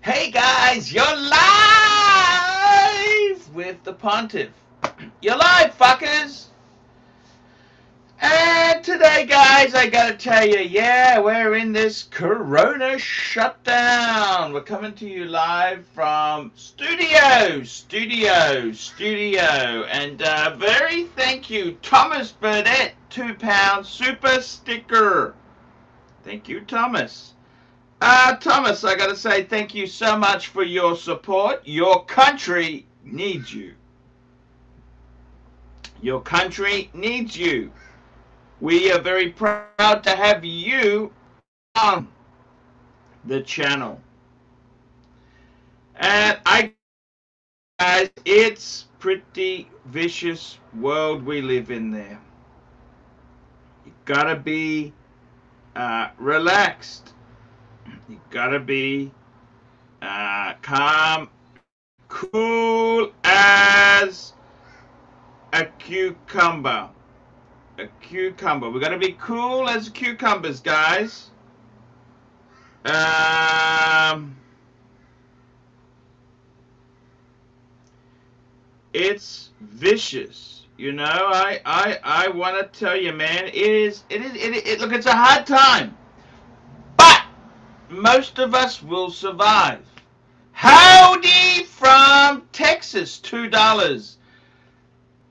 Hey guys, you're live with the Pontiff. You're live, fuckers. And today, guys, I gotta tell you, yeah, we're in this Corona shutdown. We're coming to you live from studio, studio, studio. And uh, very thank you, Thomas Burnett, two pound super sticker. Thank you, Thomas. Uh, Thomas, I gotta say thank you so much for your support. Your country needs you. Your country needs you. We are very proud to have you on the channel. And I, guys, it's pretty vicious world we live in there. You gotta be uh, relaxed you gotta be uh, calm, cool as a cucumber. A cucumber. We gotta be cool as cucumbers, guys. Um, it's vicious. You know, I I I want to tell you, man. It is. It is. It, it. Look, it's a hard time most of us will survive. Howdy from Texas, $2.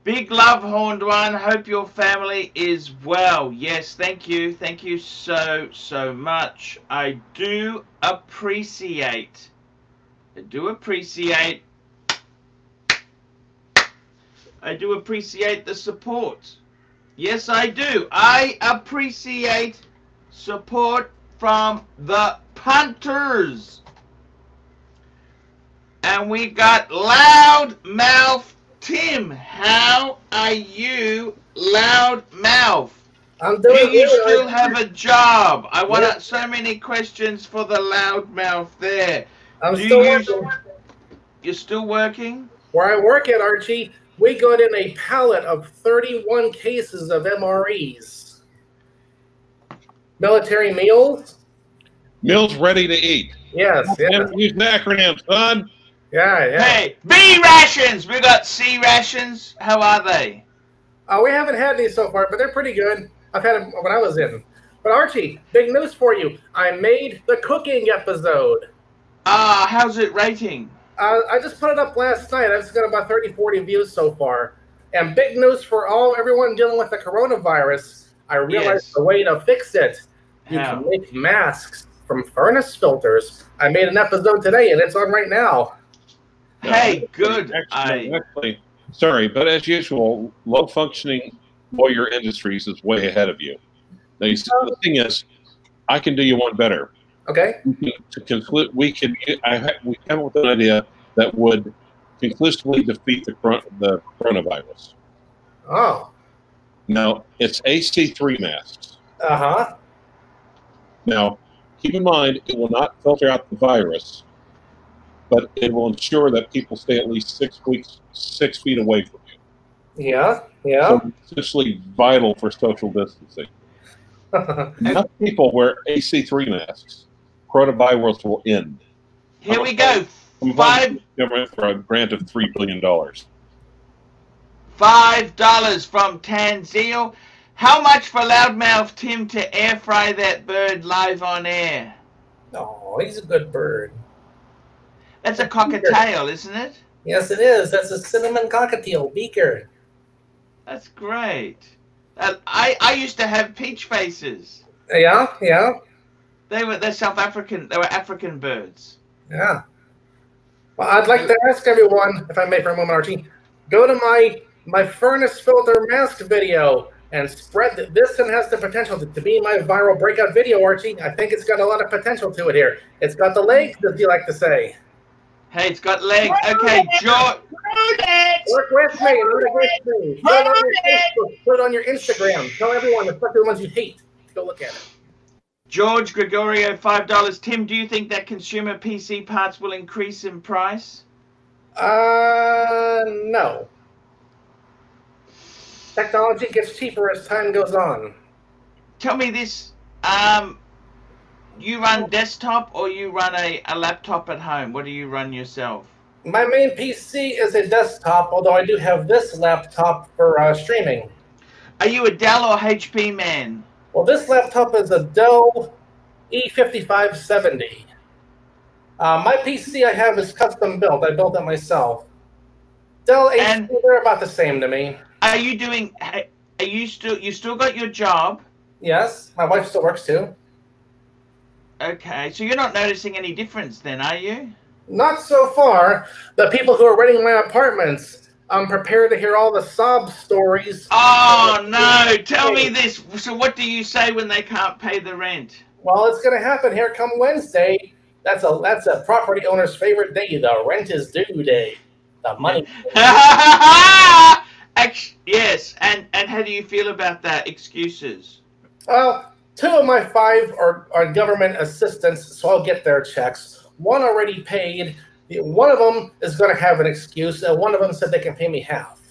Big love, Horned One. Hope your family is well. Yes, thank you. Thank you so, so much. I do appreciate, I do appreciate, I do appreciate the support. Yes, I do. I appreciate support from the punters. And we got Loudmouth Tim. How are you, Loudmouth? I'm doing Do you still have a job? I want yeah. so many questions for the Loudmouth there. I'm Do still you, working. You're still working? Where I work at, Archie, we got in a pallet of 31 cases of MREs. Military meals, Meals ready to eat. Yes. yes. Use an acronym, son. Yeah, yeah. Hey, B rations. We got C rations. How are they? Uh, we haven't had these so far, but they're pretty good. I've had them when I was in. But Archie, big news for you. I made the cooking episode. Ah, uh, how's it rating? Uh, I just put it up last night. I've got about 30, 40 views so far. And big news for all everyone dealing with the coronavirus. I realized yes. a way to fix it. You How? can make masks from furnace filters. I made an episode today, and it's on right now. Hey, good. Actually, I... actually, sorry, but as usual, low functioning lawyer industries is way ahead of you. Now, you see, the thing is, I can do you one better. Okay. To conclude, we can. I we come up with an idea that would conclusively defeat the the coronavirus. Oh. Now it's AC3 masks. Uh huh. Now Keep in mind, it will not filter out the virus, but it will ensure that people stay at least six weeks, six feet away from you. Yeah, yeah. So it's essentially vital for social distancing. Enough people wear AC3 masks. Coronavirus will end. Here we go. Five government for a grant of three billion dollars. Five dollars from Tanzil. How much for Loudmouth Tim to air fry that bird live on air? Oh, he's a good bird. That's a cockatiel, isn't it? Yes, it is. That's a cinnamon cockatiel, beaker. That's great. Uh, I I used to have peach faces. Yeah, yeah. They were they're South African. They were African birds. Yeah. Well, I'd like to ask everyone, if I may, for a moment, Archie, go to my my furnace filter mask video and spread the, this one has the potential to, to, be my viral breakout video, Archie. I think it's got a lot of potential to it here. It's got the legs, as you like to say. Hey, it's got legs. Okay, George. Work with me. Work with me. Put it on your Facebook. Put it on your Instagram. Tell everyone, especially the ones you hate, go look at it. George Gregorio, five dollars. Tim, do you think that consumer PC parts will increase in price? Uh, no technology gets cheaper as time goes on. Tell me this. Um, you run desktop or you run a, a laptop at home? What do you run yourself? My main PC is a desktop, although I do have this laptop for uh, streaming. Are you a Dell or HP man? Well, this laptop is a Dell E5570. Uh, my PC I have is custom built. I built it myself. Dell HP, they're about the same to me. Are you doing? Are you still? You still got your job? Yes, my wife still works too. Okay, so you're not noticing any difference then, are you? Not so far. The people who are renting my apartments, I'm prepared to hear all the sob stories. Oh no! Tell me this. So what do you say when they can't pay the rent? Well, it's going to happen here come Wednesday. That's a that's a property owner's favorite day. The rent is due day. The money. Act- yes, and and how do you feel about that? Excuses. Well, two of my five are, are government assistants, so I'll get their checks. One already paid. One of them is going to have an excuse, and one of them said they can pay me half.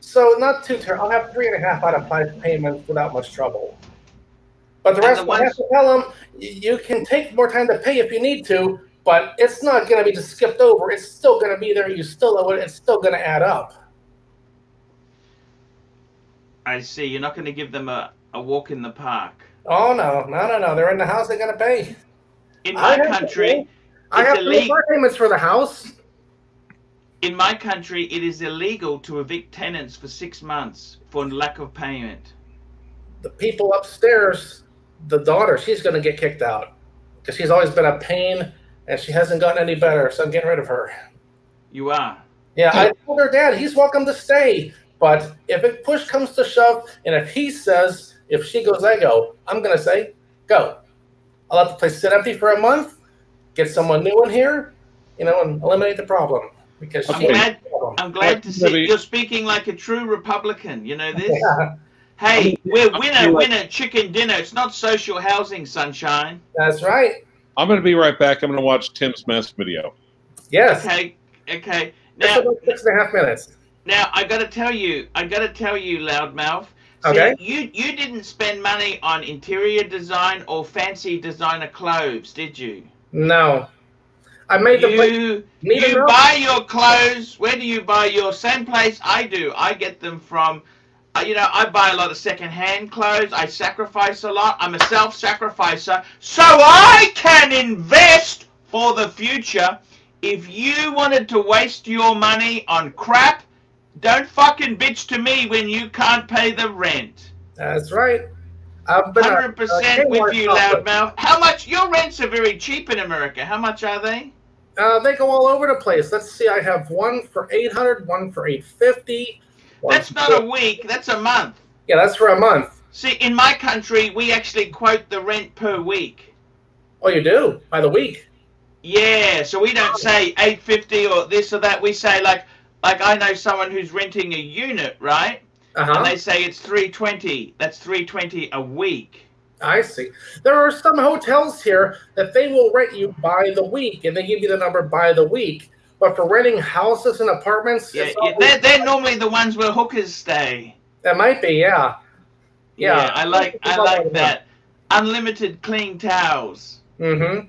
So not too terrible. I'll have three and a half out of five payments without much trouble. But the rest, the I have to tell them you can take more time to pay if you need to, but it's not going to be just skipped over. It's still going to be there. You still owe it. It's still going to add up. I see. You're not going to give them a, a walk in the park. Oh no, no, no, no! They're in the house. They're going to pay. In my to country. I have illegal. payments for the house. In my country, it is illegal to evict tenants for six months for lack of payment. the people upstairs, the daughter, she's going to get kicked out because she's always been a pain and she hasn't gotten any better. So I'm getting rid of her. You are. Yeah, I told her dad he's welcome to stay, but if it push comes to shove, and if he says if she goes, I go, I'm going to say go. I'll let the place sit empty for a month, get someone new in here, you know, and eliminate the problem because I'm Okay. glad. the problem. I'm glad to see Maybe- you're speaking like a true Republican. You know this. Yeah, Hey, we're I'm winner, feeling- winner, chicken dinner. It's not social housing, sunshine. that's right. I'm going to be right back. I'm going to watch Tim's mess video. Yes. Okay, okay. It's Now, about six and a half minutes. Now I got to tell you, I got to tell you, loudmouth. See, Okay. You you didn't spend money on interior design or fancy designer clothes, did you? No. I made the place. You you buy your clothes. Where do you buy your? Same place I do. I get them from. uh, You know, I buy a lot of second-hand clothes. I sacrifice a lot. I'm a self-sacrificer, so I can invest for the future. If you wanted to waste your money on crap, don't fucking bitch to me when you can't pay the rent. That's right. I'm hundred percent with you, loudmouth. How much? Your rents are very cheap in America. How much are they? Uh, they go all over the place. Let's see. I have one for 800, one for 850. one That's not a week. That's a month. Yeah, that's for a month. See, in my country, we actually quote the rent per week. Oh, you do by the week. Yeah, so we don't say eight fifty or this or that. We say like, like I know someone who's renting a unit, right? Uh-huh. And they say it's three twenty. That's three twenty a week. I see. There are some hotels here that they will rent you by the week, and they give you the number by the week. But for renting houses and apartments, Yeah, it's yeah they're, they're normally the ones where hookers stay. that might be. Yeah. Yeah. I like I like that. Unlimited clean towels. Mm-hmm.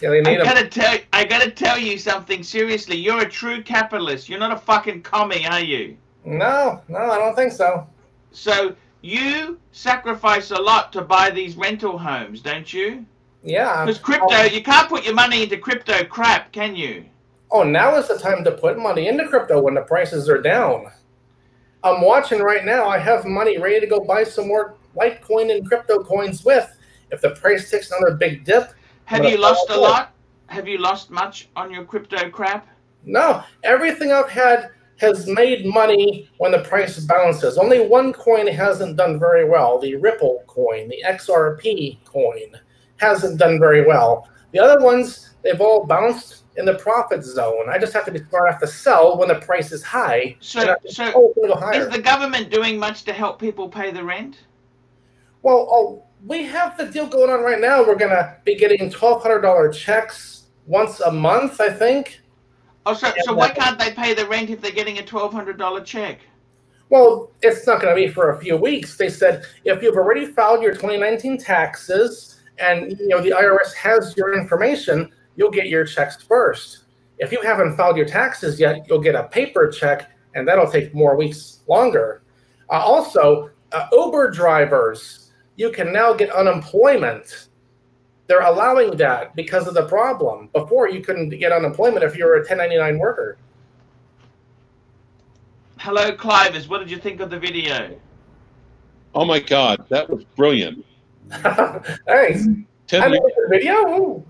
Yeah, they I gotta tell I gotta tell you something seriously. You're a true capitalist. You're not a fucking commie, are you? No, no, I don't think so. So you sacrifice a lot to buy these rental homes, don't you? Yeah. Because crypto, you can't put your money into crypto crap, can you? Oh, now is the time to put money into crypto when the prices are down. I'm watching right now. I have money ready to go buy some more Litecoin and crypto coins with. If the price takes another big dip, Have you lost a lot? Have you lost much on your crypto crap? no. Everything I've had has made money when the price bounces. Only one coin hasn't done very well the Ripple coin, the XRP coin, hasn't done very well. The other ones, they've all bounced in the profit zone. I just have to be smart enough to sell when the price is high. So, so it's gonna go higher. is the government doing much to help people pay the rent? Well, oh, we have the deal going on right now. We're gonna be getting twelve hundred dollar checks once a month, I think. Oh, so, so why can't they pay the rent if they're getting a twelve hundred dollar check? Well, it's not gonna be for a few weeks. They said if you've already filed your 2019 taxes and you know the IRS has your information, you'll get your checks first. If you haven't filed your taxes yet, you'll get a paper check, and that'll take more weeks longer. Uh, also, uh, Uber drivers, you can now get unemployment. They're allowing that because of the problem. Before, you couldn't get unemployment if you were a 1099 worker. Hello, Clivers. What did you think of the video? Oh my God, that was brilliant. Thanks. Ten I years, like the video. Ooh.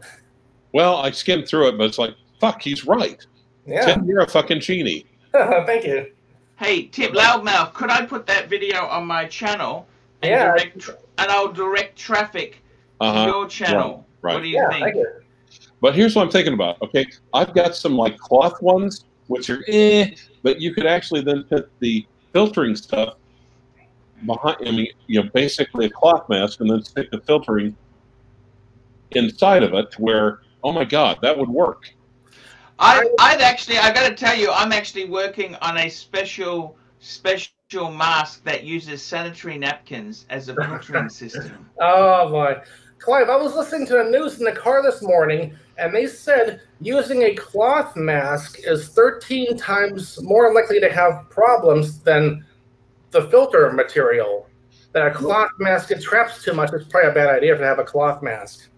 well, I skimmed through it, but it's like, fuck, he's right. Yeah. Tim, you're a fucking genie. Thank you. Hey, Tip Loudmouth, could I put that video on my channel? And Yeah. Direct, tr- and I'll direct traffic to Uh-huh. your channel. right. What do you Yeah, think? thank you. But here's what I'm thinking about. Okay, I've got some like cloth ones, which are eh, but you could actually then put the filtering stuff behind. I mean, you know, basically a cloth mask, and then stick the filtering inside of it. To where, oh my god, that would work. I, I'd actually, I've got to tell you, I'm actually working on a special, special mask that uses sanitary napkins as a filtering system. Oh boy. Clive, I was listening to the news in the car this morning, and they said using a cloth mask is 13 times more likely to have problems than the filter material. That a cloth mask it traps too much. It's probably a bad idea to have a cloth mask.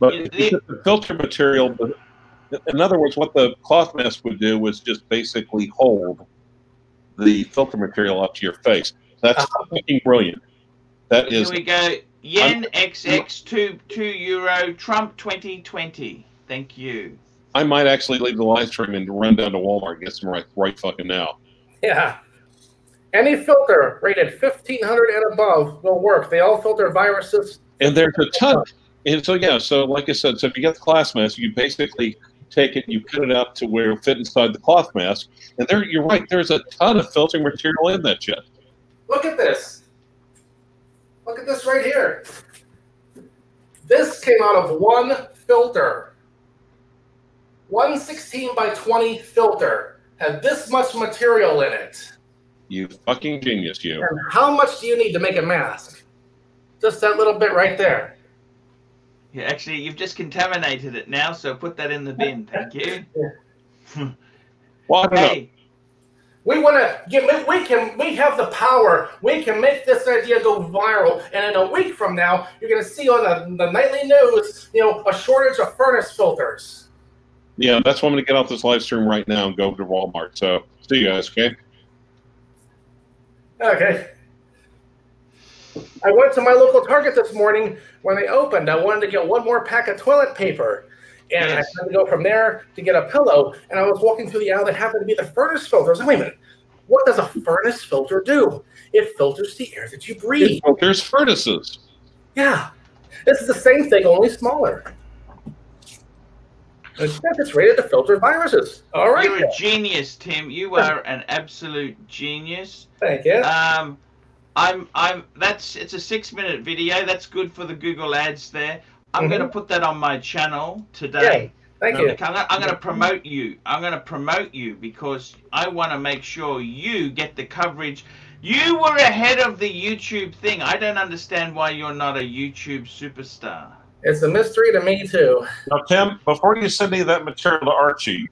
But You- if you put the filter material, in other words, what the cloth mask would do was just basically hold the filter material up to your face. That's uh-huh. fucking brilliant. That is. Here is we go. Yen XX two two euro Trump 2020. Thank you. I might actually leave the live stream and run down to Walmart and get some right, right fucking now. Yeah. Any filter rated 1500 and above will work. They all filter viruses. And there's a ton. And so yeah, so like I said, so if you get the class mask, you basically take it, you cut it out to where it fit inside the cloth mask, and there you're right. There's a ton of filtering material in that shit. Look at this. Look at this right here. This came out of one filter. One 16 by 20 filter had this much material in it. You fucking genius, you. And how much do you need to make a mask? Just that little bit right there. Yeah, actually, you've just contaminated it now, so put that in the bin. Thank you. Well, I don't know. Hey, We want to get. We can. We have the power. We can make this idea go viral. And in a week from now, you're going to see on the, the nightly news, you know, a shortage of furnace filters. Yeah, that's why I'm going to get off this live stream right now and go to Walmart. So see you guys, okay? Okay. I went to my local Target this morning when they opened. I wanted to get one more pack of toilet paper. And Yes. I had to go from there to get a pillow. And I was walking through the aisle that happened to be the furnace filter. I was like, wait a minute. What does a furnace filter do? It filters the air that you breathe. There's furnaces. Yeah. This is the same thing, only smaller. It's it's rated to filter viruses. All right. you're a genius, Tim. You are an absolute genius. Thank you. Um, I'm, I'm. That's it's a six-minute video. That's good for the Google ads. There, I'm Mhm. going to put that on my channel today. Thank you. Okay, I'm gonna, I'm gonna promote you. I'm gonna promote you because I want to make sure you get the coverage. You were ahead of the YouTube thing. I don't understand why you're not a YouTube superstar. It's a mystery to me, too. Now, Tim, before you send any of that material to Archie,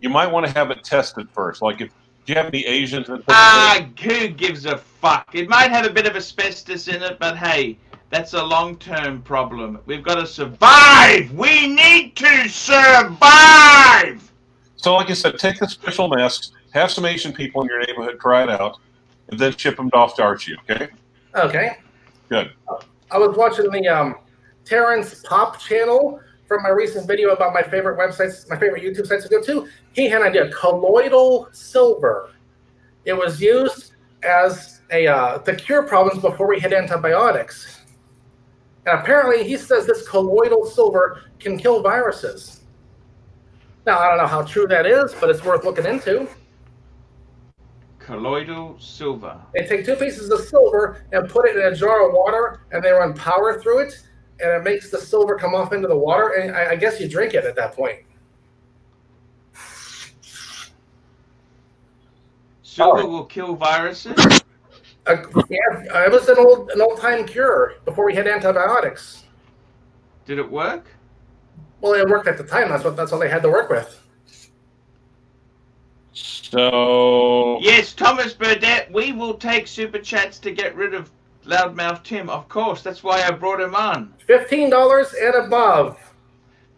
you might want to have it tested first. Like, if do you have any Asians that Ah, who gives a fuck? It might have a bit of asbestos in it, but hey, that's a long-term problem. We've got to survive. We need to survive. So, like I said, take the special masks, have some Asian people in your neighborhood try it out, and then ship them off to Archie. Okay? Okay. Good. I was watching the um, Terrence Pop channel from my recent video about my favorite websites, my favorite YouTube sites to go to. He had an idea, colloidal silver. It was used as a uh, to cure problems before we had antibiotics. And apparently, he says this colloidal silver can kill viruses. Now, I don't know how true that is, but it's worth looking into. Colloidal silver. They take two pieces of silver and put it in a jar of water, and they run power through it, and it makes the silver come off into the water. And I, I guess you drink it at that point. Silver Oh. will kill viruses. Uh, yeah, it was an old an old time cure before we had antibiotics. Did it work? Well, it worked at the time. That's what that's all they had to work with. So Yes, Thomas Burdett, we will take super chats to get rid of Loudmouth Tim. Of course, that's why I brought him on. Fifteen dollars and above.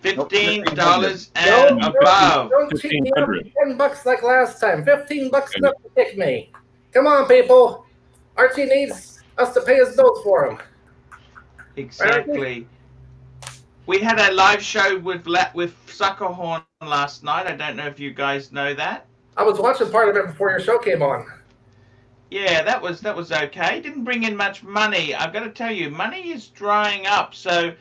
Fifteen dollars No, and no, above. Don't cheat me out 1500. ten bucks like last time. Fifteen bucks enough to pick me. Come on, people. Archie needs us to pay his bills for him. Exactly. We had a live show with La- with Suckerhorn last night. I don't know if you guys know that. I was watching part of it before your show came on. Yeah, that was that was okay. Didn't bring in much money. I've got to tell you, money is drying up. So,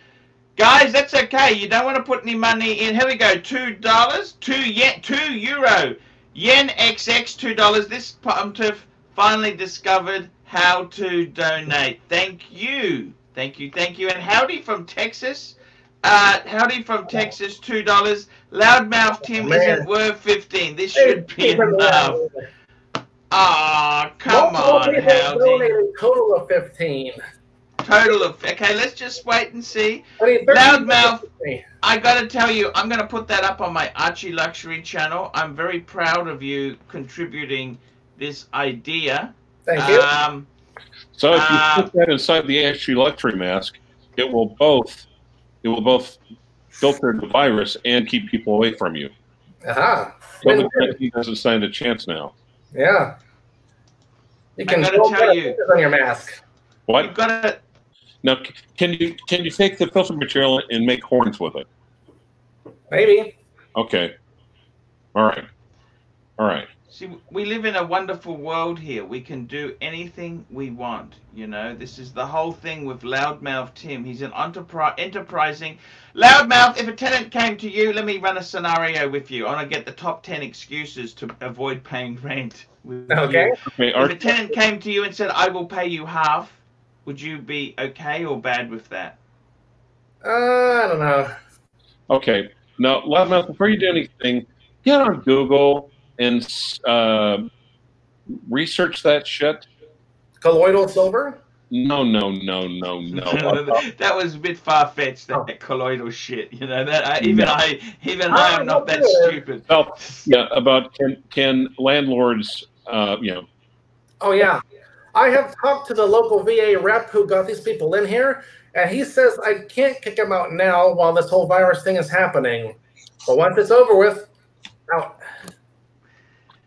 guys, that's okay. You don't want to put any money in. Here we go. Two dollars, two yen, two euro, yen XX, two dollars. This Pontiff finally discovered how to donate. Thank you, thank you, thank you. And howdy from Texas. Uh, howdy from Texas, two dollars. Loudmouth Tim Man. isn't worth fifteen. This should be enough. Though- Ah, come Multiple on, Howdy. donated a total of fifteen. Total of okay. Let's just wait and see. I mean, Loudmouth. I gotta tell you, I'm gonna put that up on my Archie Luxury channel. I'm very proud of you contributing this idea. Thank you. Um, So if you Uh, put that inside the Archie luxury mask, it will both it will both filter the virus and keep people away from you. Aha. COVID nineteen doesn't stand a chance now. Yeah. You can gotta tell better you- pictures on your mask. What you've gotta. now? Can you can you take the filter material and make horns with it? Maybe. Okay. All right. All right. See, we live in a wonderful world here. We can do anything we want. You know, this is the whole thing with Loudmouth Tim. He's an enterpri- enterprising Loudmouth. If a tenant came to you, let me run a scenario with you. I want to get the top ten excuses to avoid paying rent. With Okay. you. Okay. If a tenant came to you and said, "I will pay you half," would you be okay or bad with that? Uh, I don't know. okay. Now, loudmouth. Before you do anything, get on Google and uh, research that shit. Colloidal silver? No, no, no, no, no. that was a bit far fetched. That Oh. colloidal shit. You know that I, even No. I even I am not that stupid. Well, yeah, about can can landlords, uh, you know, Oh, yeah. I have talked to the local VA rep who got these people in here, and he says I can't kick them out now while this whole virus thing is happening. But once it's over with, out.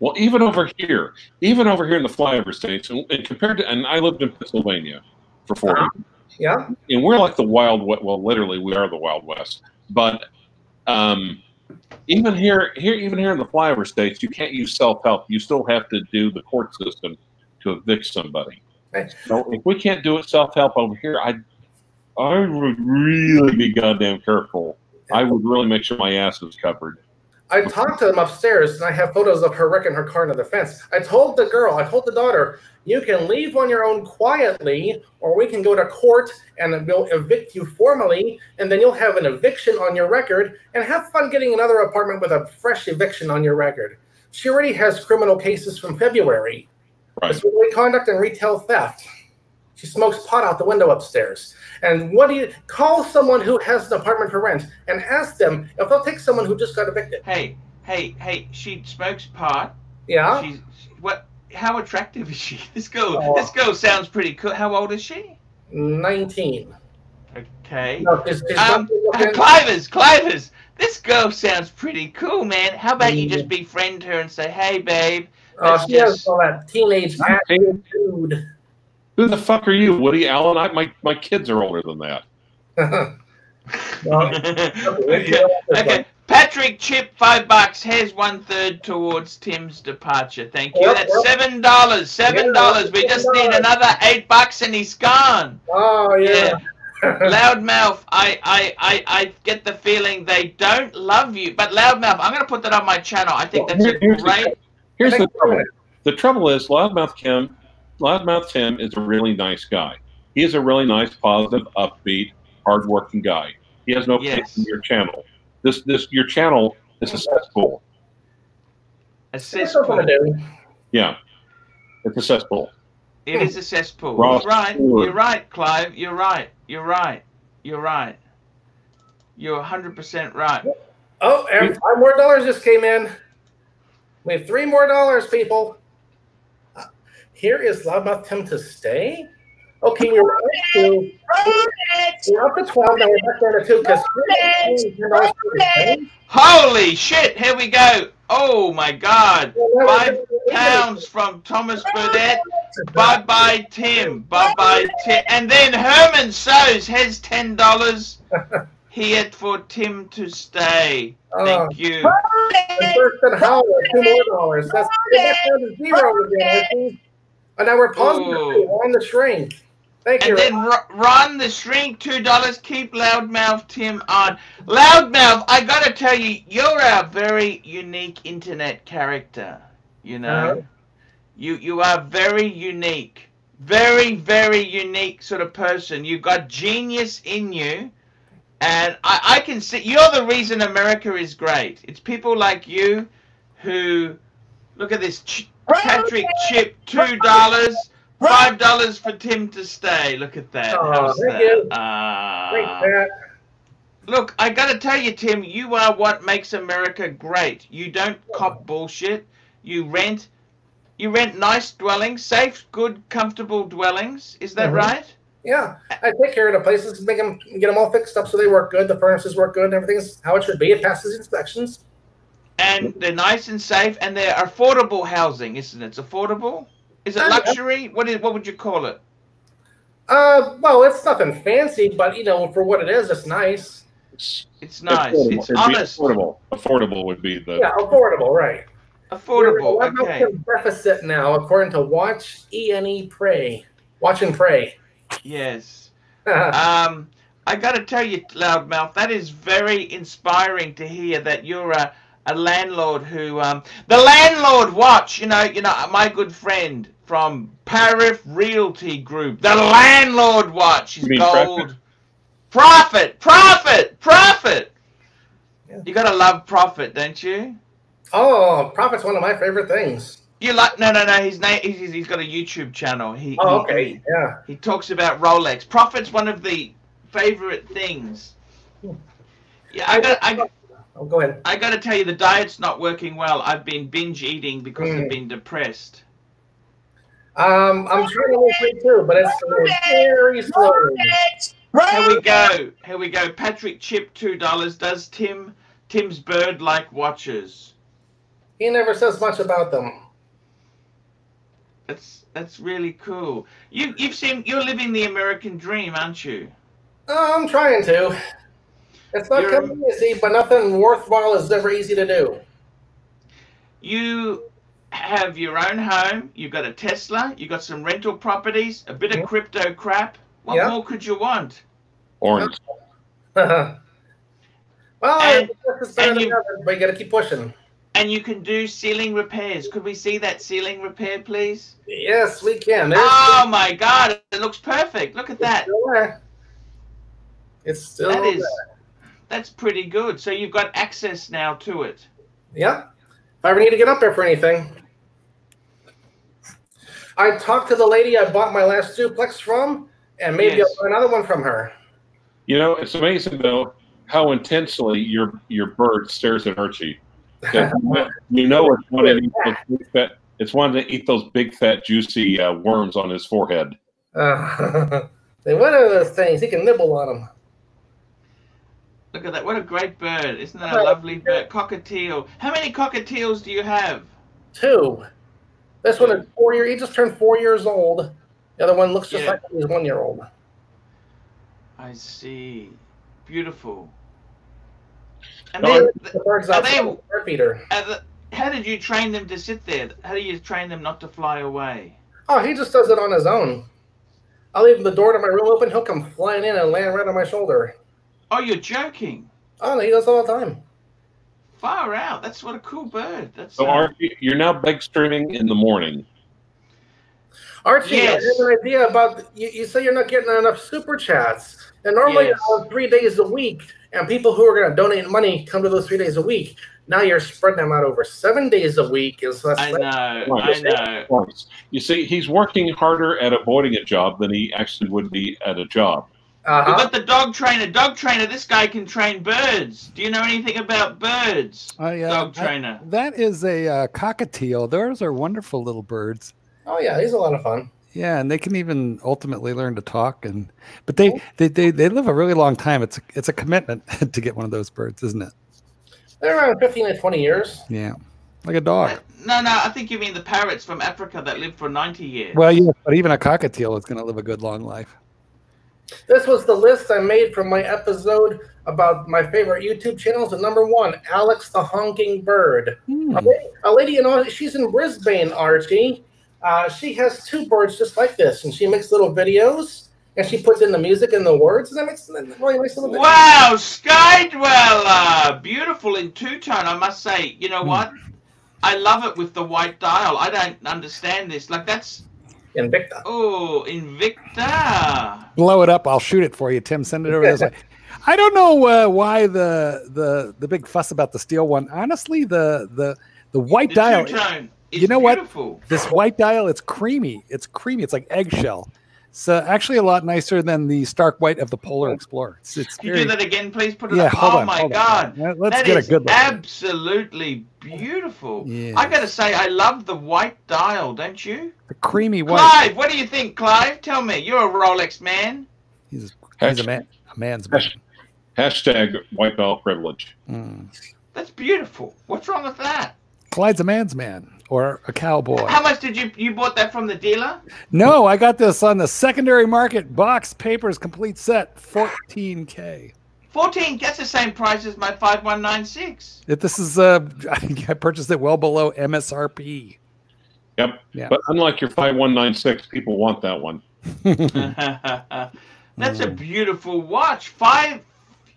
Well, even over here, even over here in the flyover states, and, and compared to, and I lived in Pennsylvania for 4 Uh-huh. years, Yeah? and we're like the wild, we- well, literally, we are the wild west. But um, even here, here, even here in the flyover states, you can't use self help. You still have to do the court system to evict somebody. Right. So if we can't do it self help over here, I, I would really be goddamn careful. I would really make sure my ass is covered. I talked to them upstairs, and I have photos of her wrecking her car into the fence. I told the girl, I told the daughter, you can leave on your own quietly, or we can go to court and we'll evict you formally, and then you'll have an eviction on your record, and have fun getting another apartment with a fresh eviction on your record. She already has criminal cases from February. Right. Disorderly conduct and retail theft. She smokes pot out the window upstairs. And what do you call someone who has an apartment for rent and ask them if they'll take someone who just got evicted? Hey, hey, hey! She smokes pot. Yeah. She's what? How attractive is she? This girl. Oh. This girl sounds pretty cool. How old is she? 19. Okay. No, she's, she's Um, not looking- Clivers, Clivers. This girl sounds pretty cool, man. How about you Mm. just befriend her and say, "Hey, babe." uh, let's she has just- all that teenage Hey, attitude. Who the fuck are you, Woody Allen? I, my my kids are older than that. Well, okay. okay. Patrick Chip, five bucks. has one third towards Tim's departure. Thank you. Yep, That's yep. seven dollars. Seven dollars. We just need another eight bucks and he's gone. Oh, yeah. Loudmouth, I, I, I, I get the feeling they don't love you. But Loudmouth, I'm going to put that on my channel. I think Well, that's here- a here's the- great. Here's the trouble. The trouble is, Loudmouth Tim, Loudmouth Tim is a really nice guy. He is a really nice, positive, upbeat, hardworking guy. He has no Yes. place in your channel. This this your channel is a cesspool. A That's what I'm cesspool. Yeah, it's a cesspool. It is a cesspool. Ross You're right. Stewart. You're right, Clive. You're right. You're right. You're right. You're 100% right. Oh, and five more dollars just came in. We have three more dollars, people. Uh, Here is Loudmouth Tim to stay. Okay, we're up to we're up to twelve. Now we're back down to two because Holy shit, here we go. Oh my god. Five pounds from Thomas Burdett. Bye bye, Tim. Bye bye, Tim. And then Herman Sows has $10 here for Tim to stay. Thank you. First and Howard, two more dollars. That's that's down to zero again. And now we're. We're on the shrink. Thank you. And then R- Ron the Shrink, two dollars. Keep Loudmouth Tim on. Loudmouth, I gotta tell you, you're a very unique internet character. You know, Uh-huh. you you are very unique, very very unique sort of person. You've got genius in you, and I I can see you're the reason America is great. It's people like you, who look at this. Patrick Chip, two dollars. Five dollars for Tim to stay. Look at that. Aw, How's thank that? you. Great, Pat. look, I gotta tell you, Tim, you are what makes America great. You don't cop bullshit. You rent. You rent nice dwellings, safe, good, comfortable dwellings. Is that Mhm. right? Yeah, I take care of the places, make them, get them all fixed up so they work good. The furnaces work good, and everything's how it should be. It passes inspections. And they're nice and safe, and they're affordable housing, isn't it? It's affordable. Is it Uh, luxury? What is? What would you call it? Uh, well, it's nothing fancy, but you know, for what it is, it's nice. It's, It's nice. affordable. It's It'd honest. Affordable. Affordable would be the. Yeah, affordable, right? Affordable. We're about Okay. deficit now, according to Watch E N E Pray. Watch and pray. Yes. Um, I got to tell you, Loudmouth, that is very inspiring to hear that you're a, a landlord who, um, the landlord watch, you know, you know, my good friend from Parif Realty Group, the landlord watch is You mean gold. Profit, profit, profit. Yeah. You gotta love profit, don't you? oh, profit's one of my favorite things. You like? No, no, no. His name. He's, he's got a YouTube channel. He. Oh, okay, he- yeah. He talks about Rolex. Profit's one of the favorite things. Yeah, I got. I, Oh, go ahead. I got to tell you, the diet's not working well. I've been binge eating because I've Mm. been depressed. Um, I'm trying to lose weight too, but it's going very slowly. Here we go. Here we go. Patrick Chip, two dollars. Does Tim Tim's bird like watches? He never says much about them. That's that's really cool. You you've seen you're living the American dream, aren't you? Oh, I'm trying to. It's not coming easy, but nothing worthwhile is ever easy to do. You have your own home. You've got a Tesla. You've got some rental properties. A bit Yeah. of crypto crap. What Yeah. more could you want? Orange. well, And- this is better and than you- others, but you got to keep pushing. And you can do ceiling repairs. Could we see that ceiling repair, please? Yes, we can. There's Oh my God! It looks perfect. Look at it's that. still there. It's still That is. there. That's pretty good. So you've got access now to it. Yeah. If I ever need to get up there for anything. I talked to the lady I bought my last duplex from, and maybe Yes. I'll buy another one from her. You know, it's amazing though how intensely your your bird stares at Archie. 'Cause you know it's one to eat those big fat. It's one to eat those big fat juicy uh, worms on his forehead. Uh, say, what are those things? He can nibble on them. Look at that. What a great bird. Isn't that a lovely bird? Cockatiel. How many cockatiels do you have? Two. This one is four years. He just turned four years old. The other one looks just Yeah. like he's one year old. I see. Beautiful. And No, then, The bird's Are they- bird feeder. the- how did you train them to sit there? How do you train them not to fly away? Oh, he just does it on his own. I'll leave the door to my room open. He'll come flying in and land right on my shoulder. Oh, you're joking. Oh, no, he does all the time. Far out. That's what a cool bird. That's So uh, Archie, you're now beg streaming in the morning. Archie, Yes. I have an idea about you, you say you're not getting enough super chats. And normally Yes. you're three days a week, and people who are going to donate money come to those three days a week. Now you're spreading them out over seven days a week. Is less I know. I know. You see, he's working harder at avoiding a job than he actually would be at a job. Uh-huh. We've got the dog trainer. Dog trainer. This guy can train birds. Do you know anything about birds? I, uh, dog I- trainer. that is a uh, cockatiel. Those are wonderful little birds. Oh yeah, he's a lot of fun. Yeah, and they can even ultimately learn to talk. And but they they, they, they live a really long time. It's a, it's a commitment to get one of those birds, isn't it? They're around fifteen to twenty years. Yeah, like a dog. No, no. I think you mean the parrots from Africa that live for ninety years. Well, yeah, but even a cockatiel is going to live a good long life. This was the list I made from my episode about my favorite YouTube channels. And number one, Alex the Honking Bird. Hmm. A lady, a lady you know, she's in Brisbane, Archie. Uh, she has two birds just like this, and she makes little videos, and she puts in the music and the words, and that makes that really makes little videos. Wow, Skydweller! Beautiful in two tone, I must say. You know Hmm. what? I love it with the white dial. I don't understand this. Like that's Invicta. oh Invicta. Blow it up. I'll shoot it for you, Tim. Send it over this way. I don't know uh, why the the the big fuss about the steel one. Honestly, the the the white The dial. two tone. You know what? This white dial, it's creamy. It's creamy. It's like eggshell. So actually, a lot nicer than the stark white of the Polar Explorer. It's, it's Can you do that again, please? Put it yeah. up. Hold oh on. my hold on. god. Uh, Let's That get a good look. absolutely beautiful. Yeah. I gotta say, I love the white dial, don't you? The creamy white. Clive, what do you think, Clive? Tell me. You're a Rolex man. He's, he's a man. A man's man. Hashtag white belt privilege. Mm. That's beautiful. What's wrong with that? Clyde's a man's man or a cowboy. How much did you you bought that from the dealer? No, I got this on the secondary market. Box papers, complete set, 14k. Fourteen. That's the same price as my five one nine six. If this is uh, I purchased it well below MSRP. Yep. Yeah. But unlike your 5196, people want that one. That's a beautiful watch. Five.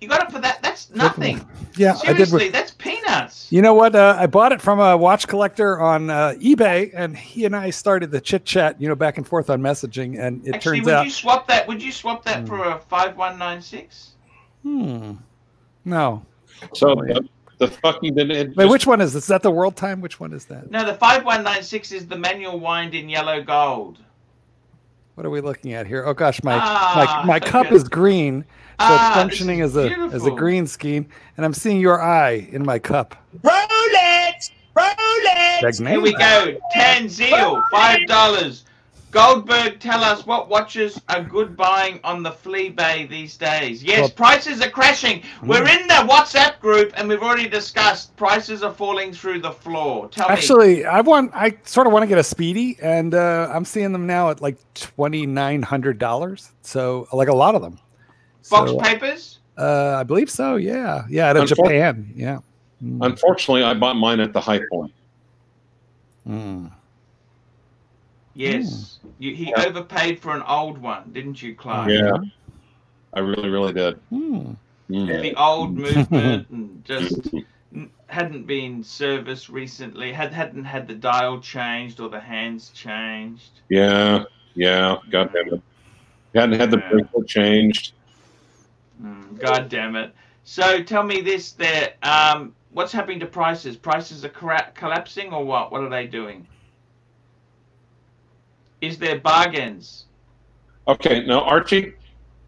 You got it for that? That's nothing. Yeah, I did. Seriously, that's peanuts. You know what? Uh, I bought it from a watch collector on uh, eBay, and he and I started the chit chat, you know, back and forth on messaging, and it Actually, turns would out, you swap that? Would you swap that Hmm. for a five one nine six? hmm, no. So Oh, yeah. The, the fucking did it Wait, just- which one is this? Is that the world time? Which one is that? No, the five one nine six is the manual wind in yellow gold. What are we looking at here? Oh gosh, my Ah, my my cup okay. is green, so Ah, it's functioning as a as a green scheme, and I'm seeing your eye in my cup. Rolex! Rolex! Here we go. Tanzil, five dollars. Goldberg, tell us what watches are good buying on the flea bay these days. Yes, Well- prices are crashing. We're in the WhatsApp group and we've already discussed prices are falling through the floor. Tell me. Actually, I want I sort of want to get a speedy, and uh, I'm seeing them now at like twenty nine hundred dollars. So like a lot of them. box So, papers? uh, I believe so. Yeah, yeah, out of Unfor- Japan. Yeah. Mm. Unfortunately, I bought mine at the high point. Mm. Yes. You, he Yeah. overpaid for an old one, didn't you, Clive? Yeah, I really, really did. Mm. Mm. The old movement and just hadn't been serviced recently, had hadn't had the dial changed or the hands changed. Yeah, yeah. God damn it. Hadn't had the Yeah. bracelet changed. Mm, God damn it! So tell me this: there, um, what's happening to prices? Prices are cora- collapsing, or what? What are they doing? Is there bargains? Okay, now Archie,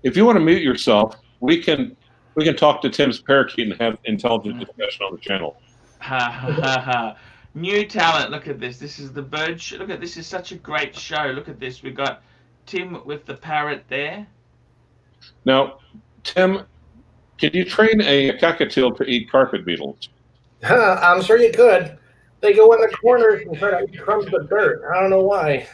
if you want to mute yourself, we can we can talk to Tim's parakeet and have intelligent mm. discussion on the channel. Ha ha ha ha! New talent. Look at this. This is the bird. Sh- look at this. Is such a great show. Look at this. We got Tim with the parrot there. Now, Tim, can you train a cockatiel to eat carpet beetles? Huh, I'm sure you could. They go in the corners and try to eat crumbs of dirt. I don't know why.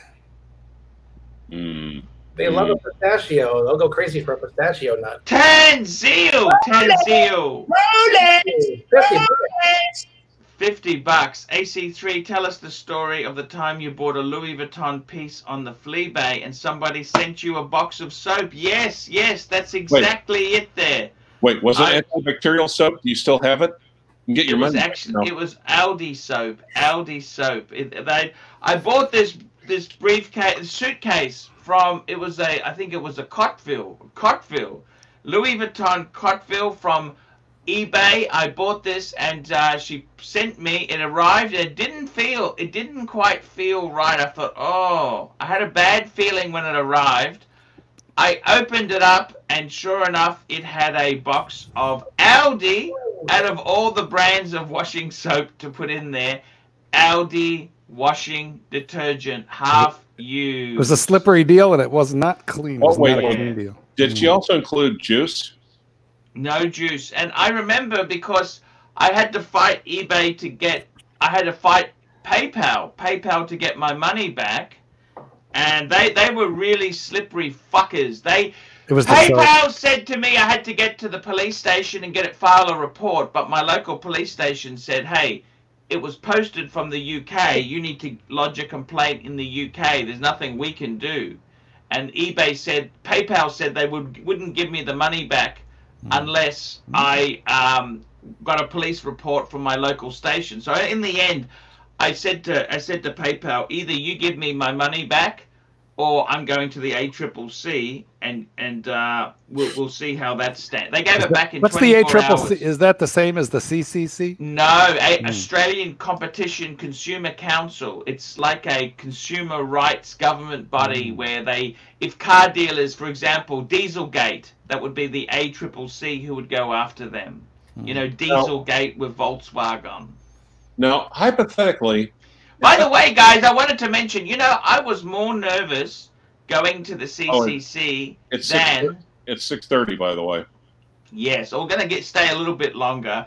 Hmm. They love a pistachio. They'll go crazy for a pistachio nut. Tanzil, Tanzil. Rolex! 50 bucks. 50 bucks. AC3, tell us the story of the time you bought a Louis Vuitton piece on the flea bay and somebody sent you a box of soap. Yes, yes, that's exactly it there. Wait, was it I- antibacterial soap? Do you still have it? You get It your was money. back actually now. it was Aldi soap. Aldi soap. It, they I bought this this briefcase suitcase from it was a I think it was a Cotteville Cotteville Louis Vuitton Cotteville from eBay. I bought this and uh, she sent me. It arrived. It didn't feel. It didn't quite feel right. I thought, oh, I had a bad feeling when it arrived. I opened it up, and sure enough, it had a box of Aldi. Out of all the brands of washing soap to put in there, Aldi washing detergent, half used. It was a slippery deal, and it was not clean. It Oh, was wait, a wait. clean deal. Did she mm. also include juice? No juice. And I remember because I had to fight eBay to get, I had to fight PayPal, PayPal to get my money back. And they, they were really slippery fuckers. They, It was the soap. PayPal said to me I had to get to the police station and get it file a report, but my local police station said, "Hey, it was posted from the UK. You need to lodge a complaint in the UK. There's nothing we can do." And eBay said, PayPal said they would wouldn't give me the money back unless I um, got a police report from my local station. So in the end, I said to I said to PayPal, either you give me my money back, or I'm going to the ACCC and and uh, we'll we'll see how that stands. They gave it back in What's the 24 ACCC? hours. Is that the same as the CCC? No, a Hmm. Australian Competition Consumer Council. It's like a consumer rights government body Hmm. where they, if car dealers, for example, Dieselgate, that would be the ACCC who would go after them. Hmm. You know, Dieselgate with Volkswagen. Now, hypothetically, By the way, guys, I wanted to mention, you know, I was more nervous going to the Oh, CCC it's than. it's six thirty. By the way, Yes, we're going to get stay a little bit longer.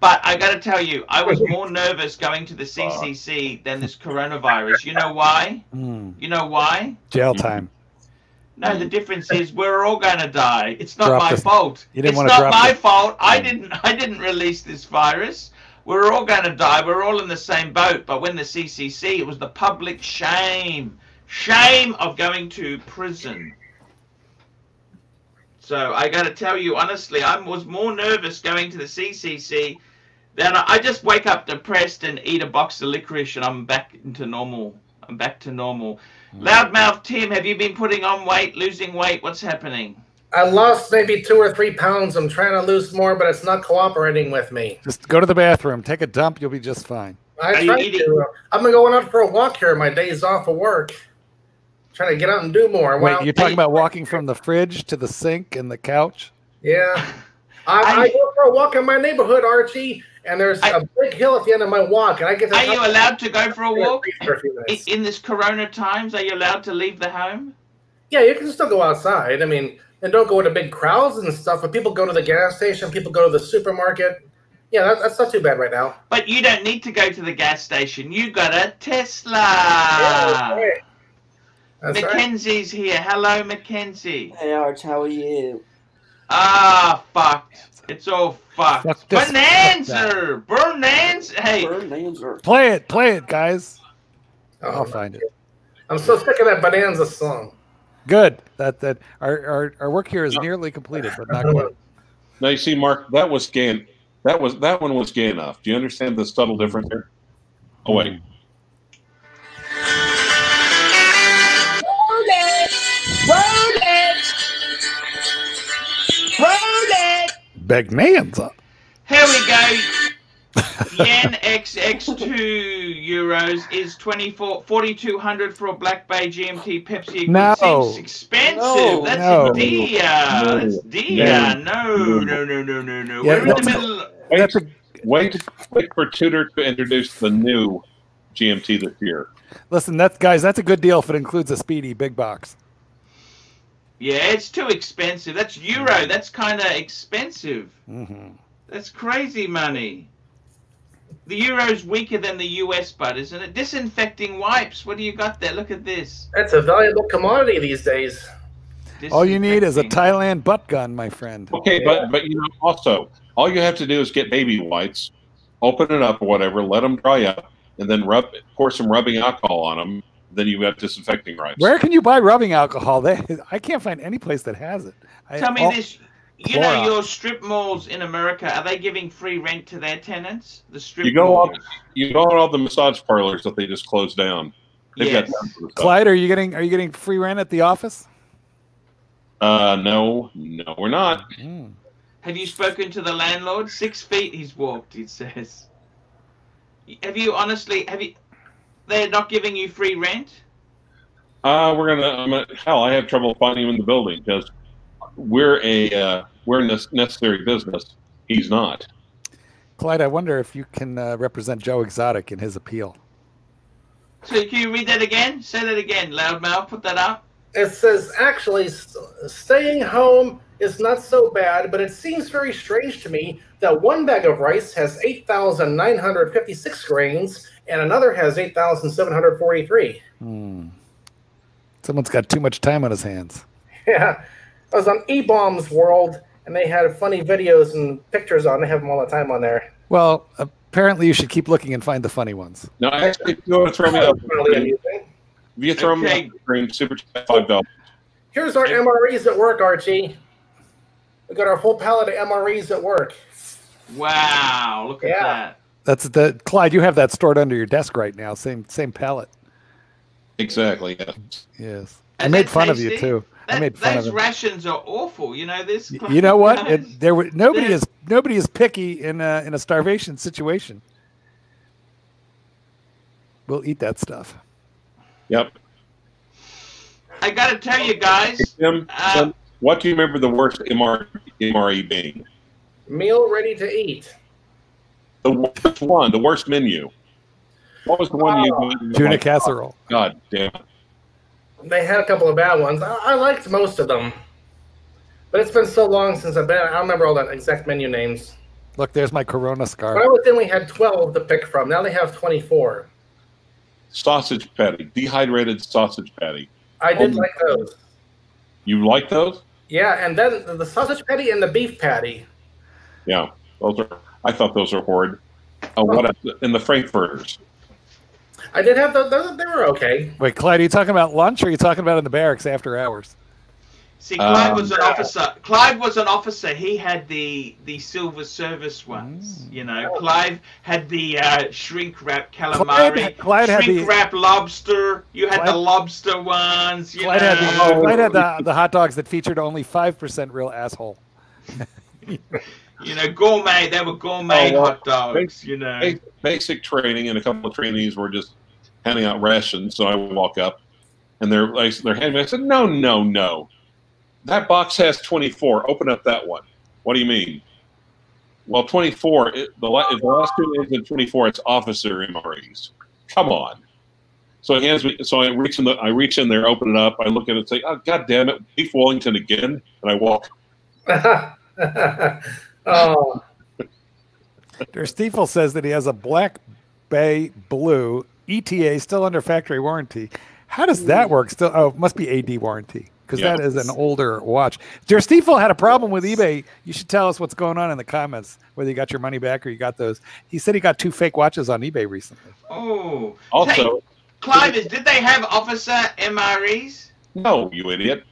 But I got to tell you, I was more nervous going to the CCC than this coronavirus. You know why? Hmm. You know why? Jail time. No, the difference is we're all going to die. It's not Drop my the- fault. You didn't it's wanna not drop my the- fault. I didn't. I didn't release this virus. We're all going to die. We're all in the same boat. But when the CCC, it was the public shame, shame of going to prison. So I got to tell you honestly, I was more nervous going to the CCC than I, just wake up depressed and eat a box of licorice and I'm back into normal. I'm back to normal. Hmm. Loudmouth Tim, have you been putting on weight, losing weight? What's happening? I lost maybe two or three pounds. I'm trying to lose more, but it's not cooperating with me. Just go to the bathroom, take a dump, you'll be just fine. I Are tried to. I've been going out for a walk here. My days off of work. Trying to get out and do more. Wait, Well, you're talking about walking from the fridge to the sink and the couch? Yeah. I, I- I go for a walk in my neighborhood, Archie, and there's I- a big hill at the end of my walk, and I get to Are you allowed to go for a walk? for a few I- minutes. In this corona times, are you allowed to leave the home? Yeah, you can still go outside. I mean, and don't go into big crowds and stuff. But people go to the gas station. People go to the supermarket. Yeah, that, that's not too bad right now. But you don't need to go to the gas station. You got a Tesla. Yeah, that's right. That's right. Mackenzie's here. Hello, Mackenzie. Hey Arch, how are you? Ah, fucked. It's all fucked. Fuck this, fuck Bonanza! Bonanza! Hey, Bonanza. Play it, play it, guys. Oh, I'll find it. I'm so sick of that Bonanza song. Good. That that our, our, our work here is nearly completed, but not quite. now you see, Mark, that was gay. That was that one was gay enough. Do you understand the subtle difference here? Oh wait, Roll it! Roll it! Roll it! Bagnanza. here we go. Yen XX2 euros is 24 4200 for a Black Bay GMT Pepsi. No. Seems expensive. No. That's No. a dia. No. That's dia. No. No, no, no, no, no, no. Yeah, We're in the middle. wait, That's a, wait, wait for Tudor to introduce the new GMT this year. listen, that's guys, that's a good deal if it includes a speedy big box. Yeah, it's too expensive. That's euro. That's kind of expensive. hmm That's crazy money. The euro's weaker than the US, bud, isn't it? Disinfecting wipes. What do you got there? Look at this. That's a valuable commodity these days. All you need is a Thailand butt gun, my friend. Okay, but but you know also all you have to do is get baby wipes, open it up or whatever, let them dry up, and then rub pour some rubbing alcohol on them. Then you've disinfecting wipes. Where can you buy rubbing alcohol? They, I can't find any place that has it. I, Tell me all- this. You know Clorox. your strip malls in America, are they giving free rent to their tenants? The strip You go malls. on, you go on all the massage parlors that they just closed down. They've Yes. got tons of stuff. Clyde, are you getting are you getting free rent at the office? Uh, no, no, we're not. Mm. Have you spoken to the landlord? Six feet he's walked, He says. Have you honestly have you they're not giving you free rent? Uh, we're gonna, I'm gonna. Hell, I have trouble finding him in the building because we're a uh, we're in this necessary business. He's not. Clyde, I wonder if you can uh, represent Joe Exotic in his appeal. So can you read that again? Say that again, loudmouth. Put that up. It says, actually, staying home is not so bad, but it seems very strange to me that one bag of rice has 8,956 grains and another has 8,743. Hmm. Someone's got too much time on his hands. Yeah. I was on eBaum's World, and they had funny videos and pictures on. They have them all the time on there. Well, apparently you should keep looking and find the funny ones. No, actually, if you want to throw me up, Really if you throw me up the super chat five dollars. Here's our MREs at work, Archie. We got our whole palette of MREs at work. Wow, look at Yeah. that. That's the Clyde. You have that stored under your desk right now. Same same palette. Exactly. Yeah. Yes. I made that fun of you too. I That, made fun those of him. rations are awful. You know this. Y- You know what? It, there were nobody is nobody is picky in a, in a starvation situation. We'll eat that stuff. Yep. I got to tell you guys. Tim, Uh, Tim, what do you remember the worst MR, MRE being? Meal ready to eat. The worst one, the worst menu. What was the one you? you Tuna like, casserole. God damn it! They had a couple of bad ones. I, I liked most of them. But it's been so long since I've been. I don't remember all the exact menu names. Look, there's my Corona When I scar. was in, we had 12 to pick from. Now they have 24. Sausage patty, dehydrated sausage patty. I did Oh. like those. You like those? Yeah, and then the- the sausage patty and the beef patty. Yeah, those are. I thought those were horrid. Uh, what else? and the frankfurters? I did have those. those they were okay. Wait, Clyde, are you talking about lunch or are you talking about in the barracks after hours? See, Clive was an Um, officer. Clive was an officer. He had the the silver service ones. Mm. You know, Clive had the uh, shrink wrap calamari, Clyde- Clyde had shrink the- wrap lobster. You had the lobster ones. You Clyde had, know. the, Clyde had the, the hot dogs that featured only 5% real asshole. you know, gourmet. They were gourmet Oh, hot dogs. You know. Basic training, and a couple of trainees were just handing out rations. So I walk up, and they're like, they're handing me. I said, "No, no, no. That box has 24. Open up that one. What do you mean?" Well, 24. It, the, la- if the last two names in 24, it's officer MREs. Come on. So he hands me. So I reach in the. I reach in there, open it up. I look at it, and say, "Oh, God damn it, Beef Wellington again!" And I walk. oh, Der Stiefel says that he has a Black Bay Blue ETA still under factory warranty. How does that hmm. work? Still, oh, must be AD warranty because Yeah. that is an older watch. Der Stiefel had a problem with eBay. You should tell us what's going on in the comments, whether you got your money back or you got those. He said he got two fake watches on eBay recently. Oh. Also, Hey, Clive, is, did they have officer MREs? no, you idiot.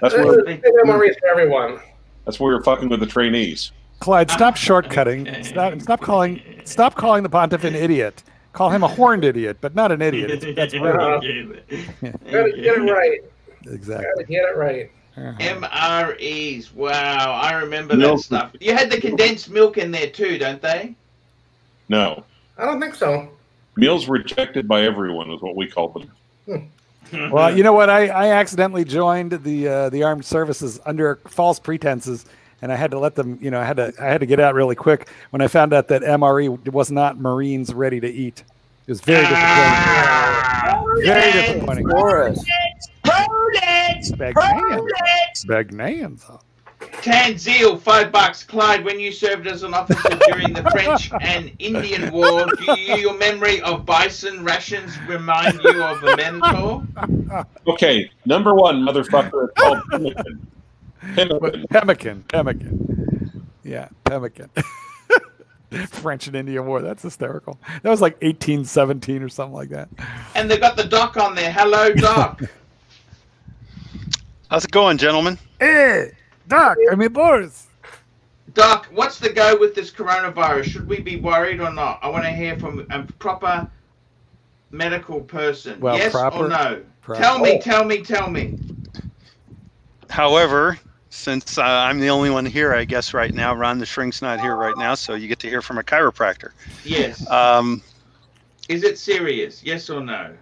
That's this where is MREs for everyone. That's where you're fucking with the trainees. Clyde, stop shortcutting. Stop, stop calling. Stop calling the pontiff an idiot. Call him a horned idiot, but not an idiot. It's, that's rude. Gotta get it right. Exactly. Gotta get it right. Uh-huh. MREs. Wow, I remember Milk. that stuff. You had the condensed milk in there too, don't they? No. I don't think so. Meals rejected by everyone is what we call them. Well, you know what? I, I accidentally joined the uh, the armed services under false pretenses, and I had to let them. You know, I had to I had to get out really quick when I found out that MRE was not Marines ready to eat. It was very disappointing. Ah, Very disappointing. Rodents! Bagnans. Bagnans. Tanzil, five bucks. Clyde, when you served as an officer during the French and Indian War, do you, your memory of bison rations remind you of a mentor? Okay, number one, motherfucker, it's called pemmican. Pemmican. Pemmican. Pemmican. Yeah, pemmican. French and Indian War. That's hysterical. That was like 1817 or something like that. And they got the doc on there. Hello, doc. How's it going, gentlemen? Hey, Doc. I mean, Boris. Doc, what's the go with this coronavirus? Should we be worried or not? I want to hear from a proper medical person. Well, yes proper- or no? proper- Tell me, Oh. tell me, tell me. However, since uh, I'm the only one here, I guess right now, Ron the Shrink's not here right now, so you get to hear from a chiropractor. Yes. Um, Is it serious? Yes or no?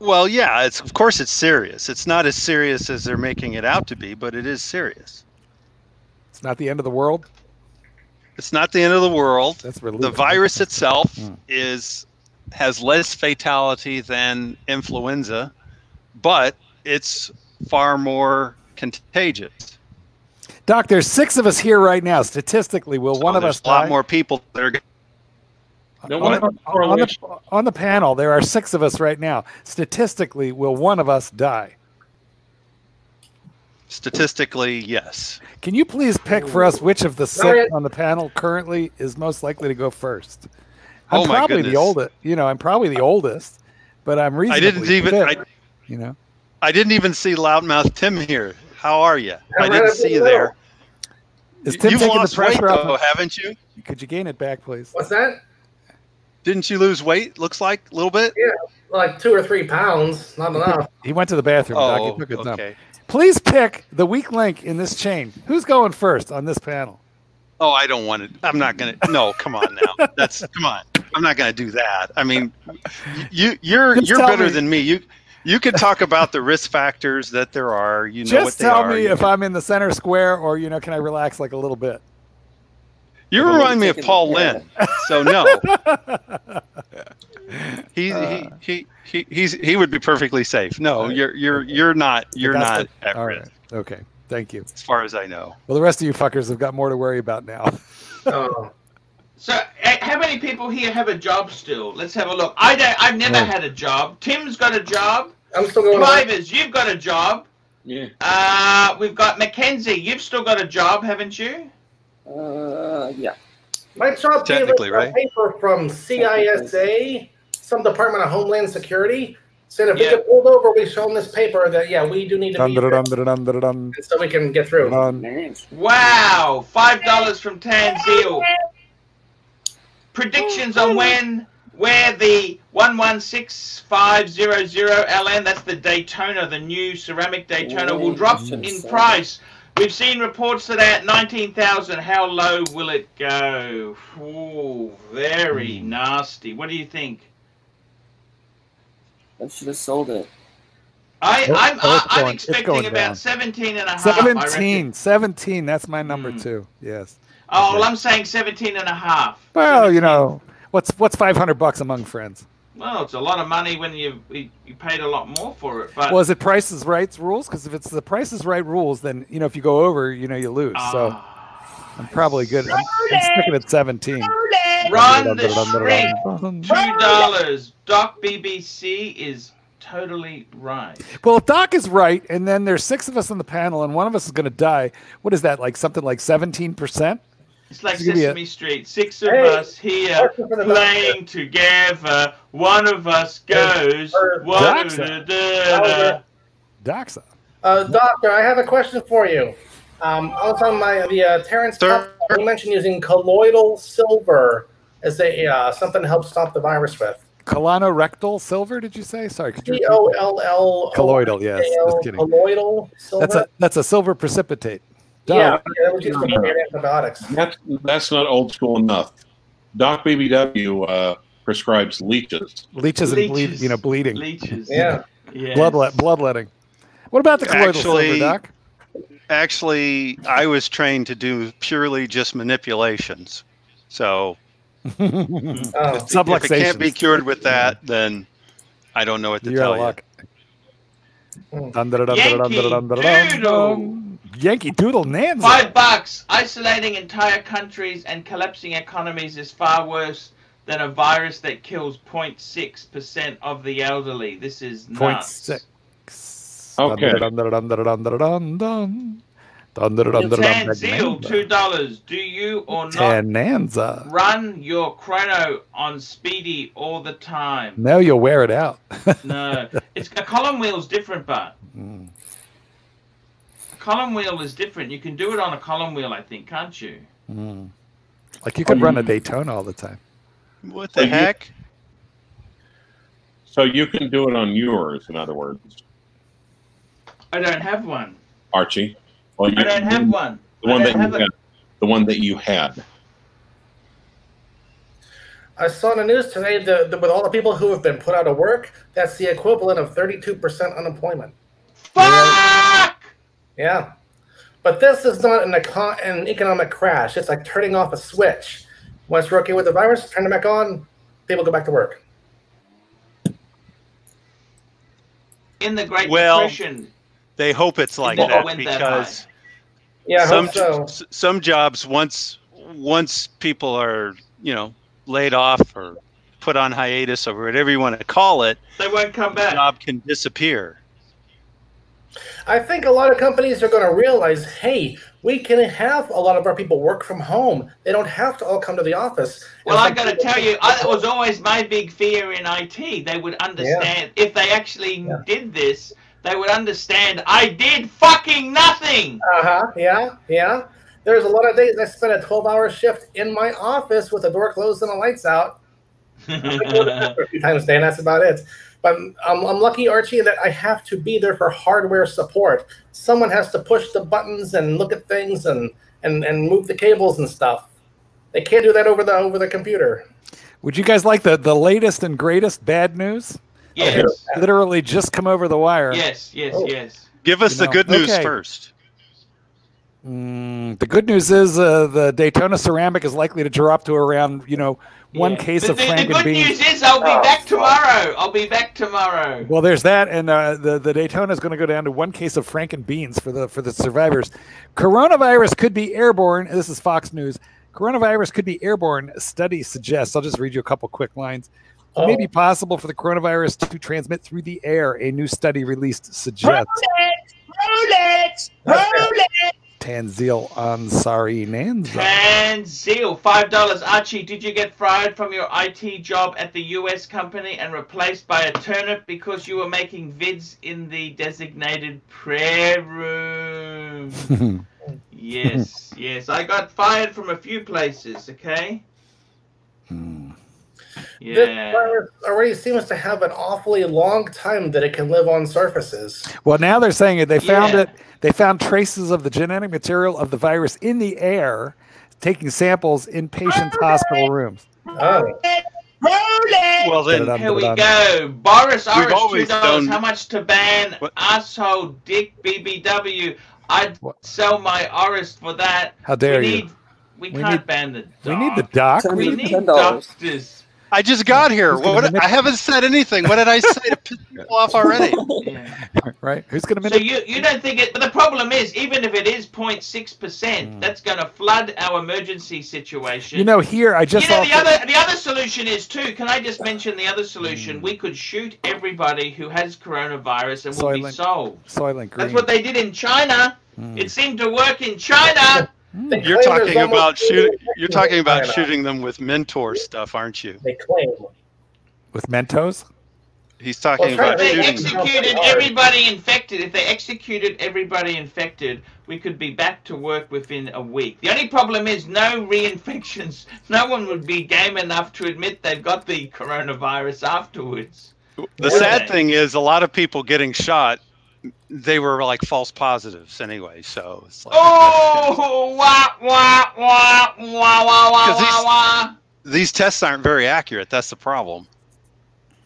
Well, yeah, it's of course it's serious. It's not as serious as they're making it out to be, but it is serious. It's not the end of the world. It's not the end of the world. That's relief. The virus itself Hmm. is has less fatality than influenza, but it's far more contagious. Doc, there's six of us here right now. Statistically, will one of us a lot die? more people that are No, on, the, on, the, on the panel, there are six of us right now. Statistically, will one of us die? statistically yes. Can you please pick for us which of the six on the panel currently is most likely to go first? I'm Oh my probably the oldest. You know, I'm probably the oldest, but I'm I reasonably didn't even fit, I, you know, I didn't even see loudmouth Tim here. How are you? I didn't see you up there. is Tim You've taking the lost weight pressure though, off? haven't you? Could you gain it back, please? What's that? Didn't you lose weight? Looks like a little bit. Yeah, like two or three pounds. Not enough. He went to the bathroom. Doc. Oh, He took his dump. okay. Please pick the weak link in this chain. Who's going first on this panel? Oh, I don't want to. I'm not gonna. No, come on now. That's come on. I'm not gonna do that. I mean, you you're Just you're better me. than me. You you can talk about the risk factors that there are. You know what Just tell are. me if can- I'm in the center square or, you know, can I relax like a little bit? You Well, remind me of Paul yeah. Lynde. So no, he, Uh. he he he he's he would be perfectly safe. No, you're you're you're not you're not the- at All risk right. Okay. Thank you. as far as I know. Well, the rest of you fuckers have got more to worry about now. Oh. So, eh, how many people here have a job still? Let's have a look. I don't. I've never Yeah. had a job. Tim's got a job. I'm still going on. Clivers, you've got a job. Yeah. Uh, we've got Mackenzie. You've still got a job, haven't you? Uh, yeah. My job gave us Technically, a right? paper from CISA, some Department of Homeland Security, said if Yeah. we get pulled over, we show them this paper that yeah, we do need to Dun, be dun, dun, dun, dun, dun, dun, so we can get through. dun. Wow, five dollars from Tanzil. Predictions on when, where the one one six five zero zero LN, that's the Daytona, the new ceramic Daytona, will drop in price. We've seen reports that at nineteen thousand. How low will it go? Ooh, very nasty. What do you think? I should have sold it. I, Oh, I'm, oh, I, I'm going- expecting about down. 17 and a half. 17, 17. That's my number Hmm. two. Yes. Oh, well, I'm saying 17 and a half. Well, you know, what's what's 500 bucks among friends? Well, it's a lot of money when you you, you paid a lot more for it. But Well, is it Price is Right rules? Because if it's the Price is Right rules, then you know if you go over, you know you lose. So Ah, I'm probably good. I'm, I'm sticking at 17. run the shrink. Two dollars. Doc BBC is totally right. Well, if Doc is right, and then there's six of us on the panel, and one of us is going to die, what is that? Like something like 17 percent? It's like It's gonna a- Sesame Street. Six of Hey, us here question for playing together. One of us goes. Or- One da. Doc's up. Uh, doctor, I have a question for you. Um, I was on my the uh, Terrence. Sir? You mentioned using colloidal silver as a uh, something to help stop the virus with. Colorectal silver? Did you say? Sorry. Could you C repeat O that? L L. Colloidal, yes, just kidding. Colloidal silver. That's a that's a silver precipitate. Yeah, that was used for bad antibiotics. That's that's not old school enough. Doc BBW uh, prescribes leeches. leeches and bleed, you know, bleeding, Leeches. Yeah. Yes. bloodlet, bloodletting. What about the colloidal Actually- silver, Doc? Actually, I was trained to do purely just manipulations. So Oh. if it can't be cured with that, then I don't know what to You're tell out of you. luck. Mm. Yankee dun. Yankee Doodle Nanza. Five bucks. Isolating entire countries and collapsing economies is far worse than a virus that kills 0.6% of the elderly. This is Point nuts. six. Okay. Dun, dun, dun, dun, dun, dun, dun, dun. Dun, dun, dun, dun, dun, Tan dun, two dollars. Do you or not Tananza. run your chrono on speedy all the time? Now you'll wear it out. No, it's a column wheel's different, but Mm. a column wheel is different. You can do it on a column wheel, I think, can't you? Mm. Like you could run a Daytona all the time. What the you- heck? So you can do it on yours, in other words, I don't have one. Archie. Well, I don't have one. The one that you a- had. The one that you had. I saw in the news today that, that with all the people who have been put out of work, that's the equivalent of 32% unemployment. Fuck! Yeah. But this is not an, econ- an economic crash. It's like turning off a switch. Once we're okay with the virus, turn it back on, people go back to work. In the Great Well, Depression. They hope it's like that went that because Yeah, I some hope so. some jobs once once people are you know laid off or put on hiatus or whatever you want to call it, They won't come the back. job can disappear. I think a lot of companies are going to realize, hey, we can have a lot of our people work from home. They don't have to all come to the office. Well, I some got to tell you, I, that was always my big fear in IT. They would understand if they actually Yeah. did this. They would understand I did fucking nothing. Uh-huh. Yeah, yeah. There's a lot of days I spent a 12-hour shift in my office with the door closed and the lights out. I go to bed a few times a day, and that's about it. But I'm, I'm lucky, Archie, that I have to be there for hardware support. Someone has to push the buttons and look at things and, and, and move the cables and stuff. They can't do that over the over the computer. Would you guys like the the latest and greatest bad news? Yes, Literally just come over the wire. yes, yes, Oh. yes. Give us You the know, good news okay. first. Mm, the good news is uh, the Daytona ceramic is likely to drop to around you know one Yeah. case the, of the, the good beans. news is I'll be Oh, back fuck. tomorrow. I'll be back tomorrow. Well, there's that, and uh, the the Daytona is going to go down to one case of Franken beans for the for the survivors. Coronavirus could be airborne. This is Fox News. Coronavirus could be airborne. Study suggests. I'll just read you a couple quick lines. It may Oh. be possible for the coronavirus to transmit through the air. A new study released suggests. Rolex! Rolex! Tanzil Ansari Nanza. And Zeal, five dollars. Archie, did you get fired from your IT job at the US company and replaced by a turnip because you were making vids in the designated prayer room? yes, yes. I got fired from a few places, okay? Hmm. This virus already seems to have an awfully long time that it can live on surfaces. Well, now they're saying it. They found Yeah. it. They found traces of the genetic material of the virus in the air, taking samples in patients' hospital rooms. Oh, Rolex! Well then, Here we go. Boris We've two dollars. done- How much to ban What? asshole dick BBW? I'd What? sell my Oris for that. How dare we you? need, We, We can't need- ban the We need the dog. doc. We We- need $10. doctors. I just got here. Who's What, I haven't said anything. What did I say to piss people off already? Yeah. right? Who's going to So you you don't think it? But the problem is, even if it is 0.6 percent, Mm. that's going to flood our emergency situation. You know, here I just you know, also- the other the other solution is too. Can I just mention the other solution? Mm. We could shoot everybody who has coronavirus and we'll Soylent be solved. Soylent Green. That's what they did in China. Mm. It seemed to work in China. Hmm. They You're talking about shooting. You're talking about shooting them with mentor stuff, aren't you? They claim. with Mentos. He's talking Well, about If they Shooting. shooting. executed everybody infected, if they executed everybody infected, we could be back to work within a week. The only problem is no reinfections. No one would be game enough to admit they've got the coronavirus afterwards. The sad they? thing is, a lot of people getting shot, they were like false positives anyway. So it's like Oh, wah, wah, wah, wah, wah, wah, 'Cause these- wah, wah. these tests aren't very accurate. That's the problem.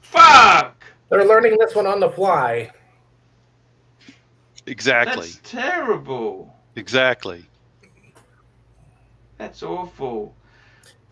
Fuck. They're learning this one on the fly. Exactly. That's terrible. Exactly. That's awful.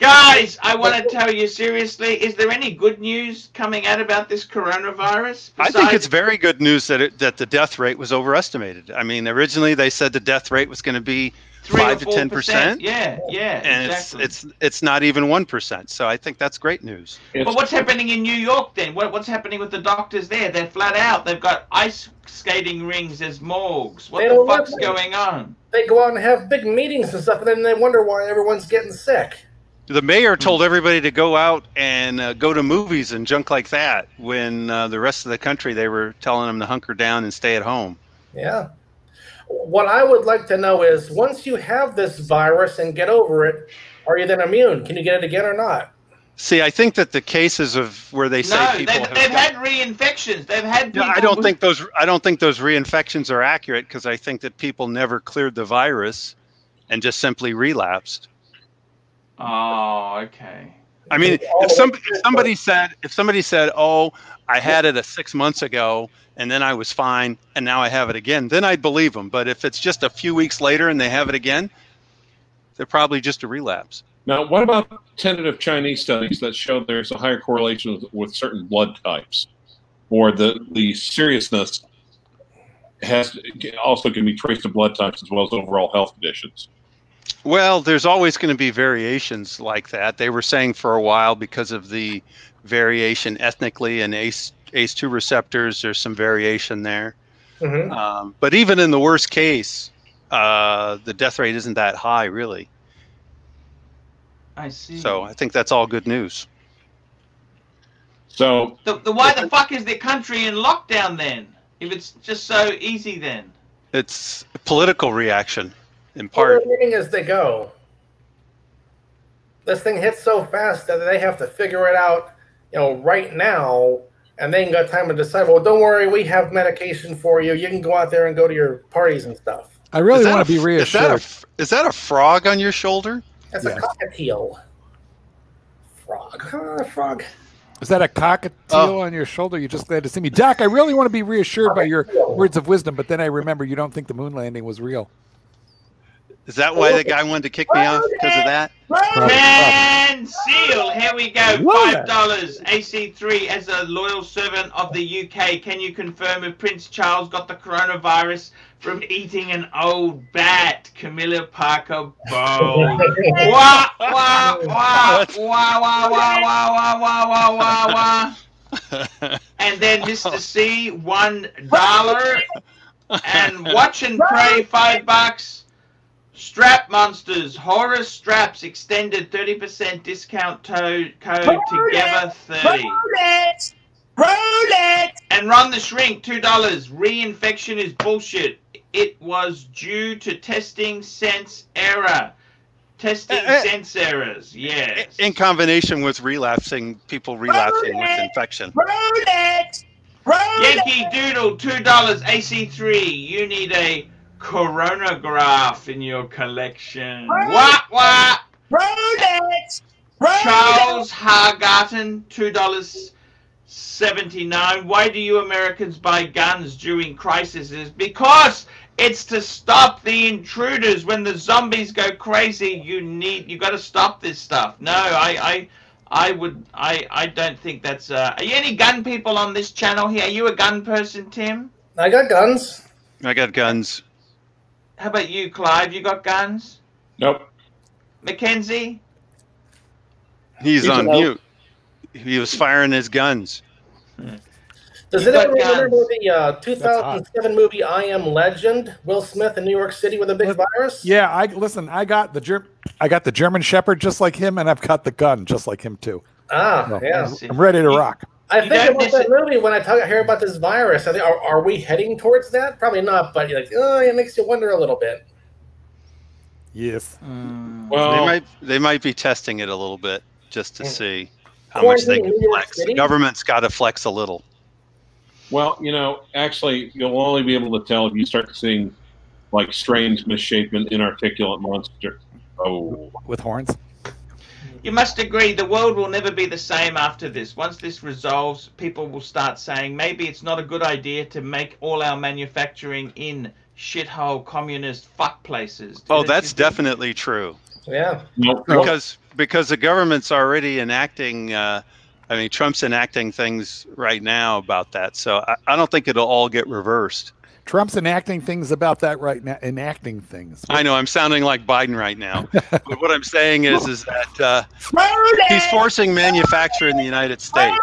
Guys, I want to tell you seriously, is there any good news coming out about this coronavirus? I think it's very good news that it, that the death rate was overestimated. I mean, originally they said the death rate was going to be Three five to ten percent. Yeah, yeah, and exactly. it's it's it's not even one percent. So I think that's great news. but what's happening in New York then? What, what's happening with the doctors there? They're flat out. They've got ice skating rings as morgues. What the fuck's going on? They go out and have big meetings and stuff, and then they wonder why everyone's getting sick. The mayor told everybody to go out and uh, go to movies and junk like that when uh, the rest of the country they were telling them to hunker down and stay at home. Yeah. What I would like to know is once you have this virus and get over it, are you then immune? Can you get it again or not? See, I think that the cases of where they say No, people they've, have they've had reinfections. They've had No, people I don't who- think those. I don't think those reinfections are accurate because I think that people never cleared the virus and just simply relapsed. Oh, okay. I mean, if some if somebody said if somebody said, "Oh, I had it a six months ago, and then I was fine, and now I have it again," then I'd believe them. But if it's just a few weeks later and they have it again, they're probably just a relapse. Now, what about tentative Chinese studies that show there's a higher correlation with, with certain blood types, or the the seriousness has also can be traced to blood types as well as overall health conditions. Well, there's always going to be variations like that. They were saying for a while because of the variation ethnically and ACE ACE2 receptors, there's some variation there. Mhm. Um, but even in the worst case, uh, the death rate isn't that high, really. I see. So I think that's all good news. So the, the why the fuck is the country in lockdown then? If it's just so easy then. It's a political reaction in part. they're learning as they go. This thing hits so fast that they have to figure it out, you know, right now, and they ain't got time to decide. Well, don't worry, we have medication for you. You can go out there and go to your parties and stuff. I really want to a- be Is reassured. that, a, f- is that a frog on your shoulder? That's Yes. a cockatiel. Frog. Ah, frog. Is that a cockatiel Oh. on your shoulder? You're just glad to see me, Doc. I really want to be reassured by your words of wisdom, but then I remember you don't think the moon landing was real. Is that why the guy wanted to kick me off because of that? Man Seal, here we go. Five dollars. AC3 as a loyal servant of the UK. Can you confirm if Prince Charles got the coronavirus from eating an old bat? Camilla Parker Bowles. wah wah wah wah wah wah wah wah wah wah wah. And then Mr. C, one dollar. And watch and pray, five bucks. Strap Monsters, Horror Straps, extended 30% discount to- code together 30. Roll it! Roll it! And Run the Shrink, $2. Reinfection is bullshit. It was due to testing sense error. Testing Eh, eh. sense errors, yes. In combination with relapsing, people relapsing with infection. Roll it! Roll Yankee it! Doodle, $2. AC3, you need a coronograph in your collection. Wah, wah. Roll it! Roll Charles Hargarten, two dollars seventy nine. Why do you Americans buy guns during crises? Because it's to stop the intruders. When the zombies go crazy, you need you got to stop this stuff. No, I I. I would. I. I don't think that's. Uh, are you any gun people on this channel here? Are you a gun person, Tim? I got guns. I got guns. How about you, Clive? You got guns? nope. Mackenzie? He's He's on allowed- mute. He was firing his guns. Does You got anyone guns. remember the uh, 2007 movie I Am Legend? Will Smith in New York City with a big virus? Yeah, I listen. I got the Ger- I got the German Shepherd just like him, and I've got the gun just like him too. Ah, No, yeah. I'm ready to rock. I You think don't about that it. movie when I talk, hear about this virus. I think, are, are we heading towards that? Probably not, but you're like, oh, it makes you wonder a little bit. Yes. Mm. They Well, might they might be testing it a little bit just to Mm. see how much they can in New flex. The City? government's got to flex a little. well, you know, actually, you'll only be able to tell if you start seeing like strange, misshapen, inarticulate monster. Oh, With horns. You must agree the world will never be the same after this. Once this resolves, people will start saying maybe it's not a good idea to make all our manufacturing in shithole communist fuck places. Oh, Don't that's you think? definitely true. Yeah. no, no. because because the government's already enacting uh, i mean trump's enacting things right now about that so I, I don't think it'll all get reversed Trump's enacting things about that right now. Enacting things. i know i'm sounding like biden right now but what i'm saying is is that uh, he's forcing manufacture in the united states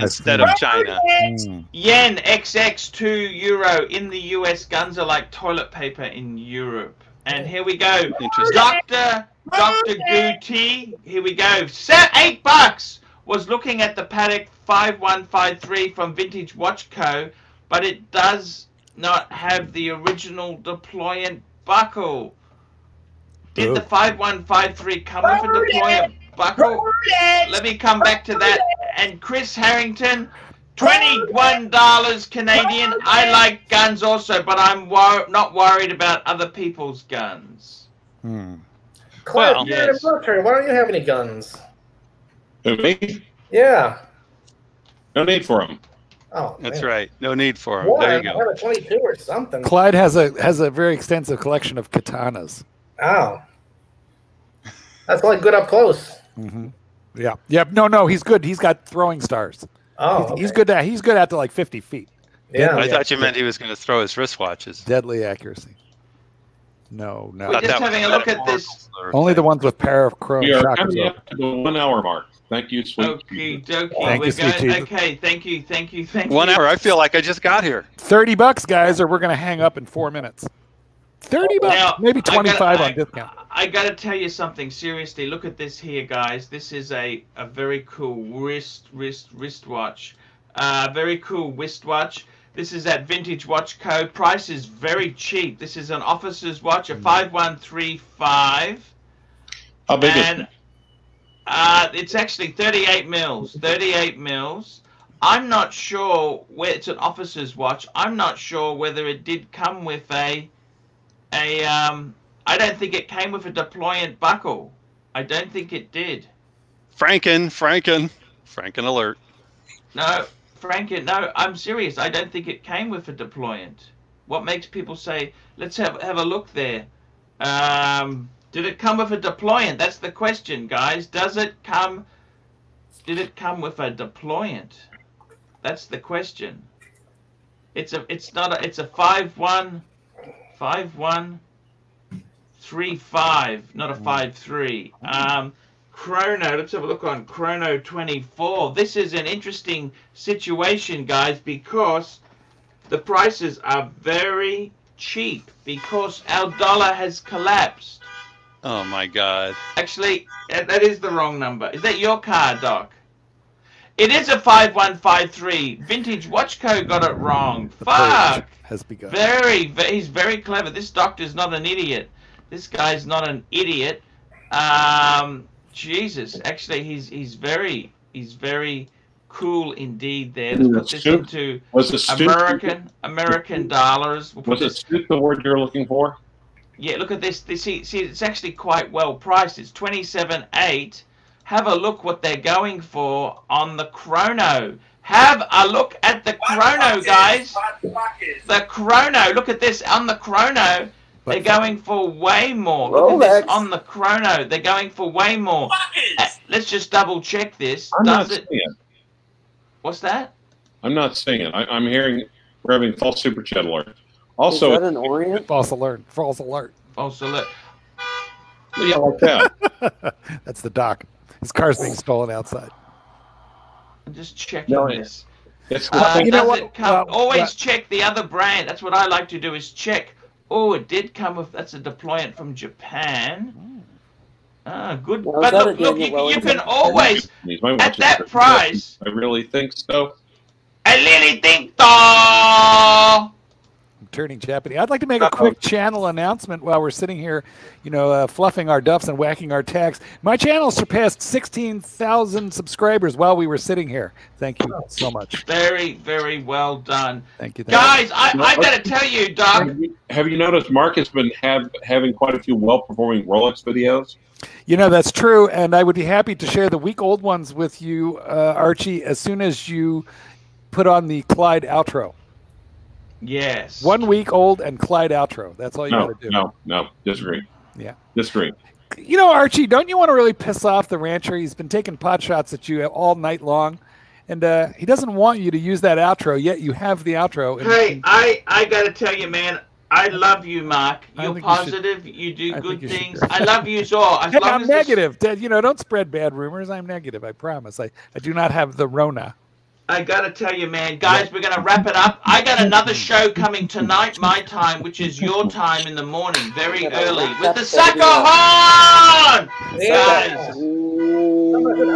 instead of china Mm. Yen XX 2 euro in the US. Guns are like toilet paper in Europe. And here we go. Interesting. Dr. Dr. Guti, here we go. Set eight bucks was looking at the Patek 5153 from Vintage Watch Co., but it does not have the original deployant buckle. Did the Oh. 5153 come with a deployant buckle? Let me come back to that. And Chris Harrington, twenty-one dollars Canadian. I like guns also, but I'm wor- not worried about other people's guns. Hmm. Clive, Well, you're in the yes. military. Why don't you have any guns? Who, me? Yeah. No need for them. Oh, That's man. right. No need for him. What? There you I go. have a 22 or something. Clyde has a has a very extensive collection of katanas. Oh. That's like good up close. Mm -hmm. Yeah, yeah. No, no, he's good. He's got throwing stars. Oh, He's, he's good at he's good at to like fifty feet. Yeah. I thought you meant he was going to throw his wristwatches. Deadly accuracy. No, no. We're just having a look at this. Only the ones with pair of chrome We are coming up to the one hour mark. Thank you, sweet. Okie dokie. Thank We're you, going. Jesus. Okay, thank you, thank you, thank One you. hour. I feel like I just got here. Thirty bucks, guys, or we're gonna hang up in four minutes. Thirty bucks, Now, maybe I gotta- twenty-five I- on discount. I gotta tell you something seriously. Look at this here, guys. This is a, a very cool wrist wrist wristwatch. Uh, very cool wristwatch. This is at Vintage Watch Co. Price is very cheap. This is an officer's watch, Mm. a five one three five, How big is and uh, it's actually thirty eight mils. Thirty eight mils. I'm not sure where it's an officer's watch. I'm not sure whether it did come with a a um I don't think it came with a deployant buckle. I don't think it did. Franken, Franken, Franken alert. No, Franken. no, I'm serious. I don't think it came with a deployant. What makes people say, let's have have a look there? Um, did it come with a deployant? That's the question, guys. Does it come did it come with a deployant? That's the question. It's a it's not a it's a five one five one three five, not a five three. Um Chrono, let's have a look on Chrono 24. This is an interesting situation, guys, because the prices are very cheap because our dollar has collapsed. Oh my God. Actually, that is the wrong number. Is that your car, Doc? It is a 5153. Vintage Watch Co. got it wrong. The Fuck! has begun. Very, ve- he's very clever. This doctor's not an idiot. This guy's not an idiot. Um, Jesus, actually, he's he's very he's very cool indeed. There, let's put this into Was it stupid? American American dollars. We'll put Was it this, stupid the word you're looking for? Yeah, look at this. This see, see, it's actually quite well priced. It's twenty seven eight. Have a look what they're going for on the chrono. Have a look at the chrono, guys. The chrono. Look at this on the chrono. They're But- going for way more. Look at this on the chrono. They're going for way more. Uh, let's just double check this. I'm not Does saying it? it. What's that? I'm not seeing it. I, I'm hearing we're having false super chat alert. Is Also, that an Orient? False alert. False alert. Also, look. yeah, like that. That's the doc. His car's being stolen outside. I'm just checking No, this. It's Uh, You know what? come? Well, always well- check the other brand. That's what I like to do. Is check. Oh, it did come with. That's a deployant from Japan. Ah, good. Now, is but look, look, you, Daniel you can always at that price. I really think so. I really think so. I'm turning Japanese. I'd like to make a quick channel announcement while we're sitting here, you know, uh, fluffing our duffs and whacking our tags. My channel surpassed 16,000 subscribers while we were sitting here. Thank you so much. Very, very well done, Thank you. Thank guys. I, I gotta tell you, Doc. Have you, have you noticed Mark has been have, having quite a few well-performing Rolex videos? you. you know, that's true. And I would be happy to share the week old ones with you, uh, Archie, as soon as you put on the Clyde outro. Yes. One week old and Clyde outro. That's all you No, got to do. no, no. Disagree. Yeah. Disagree. You know, Archie, don't you want to really piss off the rancher? He's been taking pot shots at you all night long, and uh, he doesn't want you to use that outro. Yet you have the outro. And, Hey, I I gotta tell you, man. I love you, Mark. You're think you should- positive. You do I good think you things. I love you all. As Hey, long I'm as this- negative. Ted, You know, don't spread bad rumors. I'm negative. I promise. I, I do not have the Rona. I gotta tell you, man, guys, we're gonna wrap it up. I got another show coming tonight, my time, which is your time in the morning, very early, with the Sucker Horn! Guys,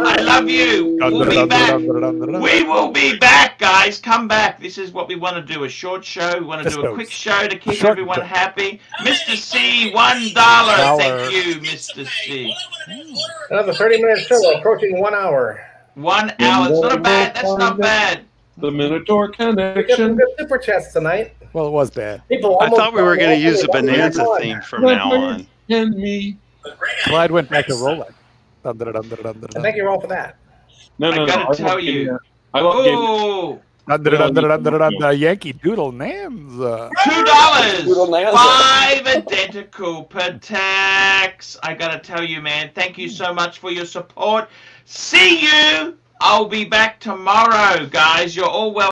I love you. We'll be back. We will be back, guys. Come back. This is what we want to do a short show. We want to do a quick show to keep everyone happy. Mr. C, one dollar. Dollar. Thank you, Mr. C. Another 30 minute show approaching one hour. One hour. It's not bad. That's not bad. The Minotaur connection. Good super chest tonight. Well, it was bad. People I thought we were going to use the Bonanza theme from now on. And me. Clyde went back to rolling. Thank you all for that. No, no, I gotta no, tell I you. I love oh. Under, under, under, under, Yankee Doodle Nams. Two dollars. Five identical per tax. I gotta tell you, man. Thank you so much for your support. See you. I'll be back tomorrow, guys. You're all welcome.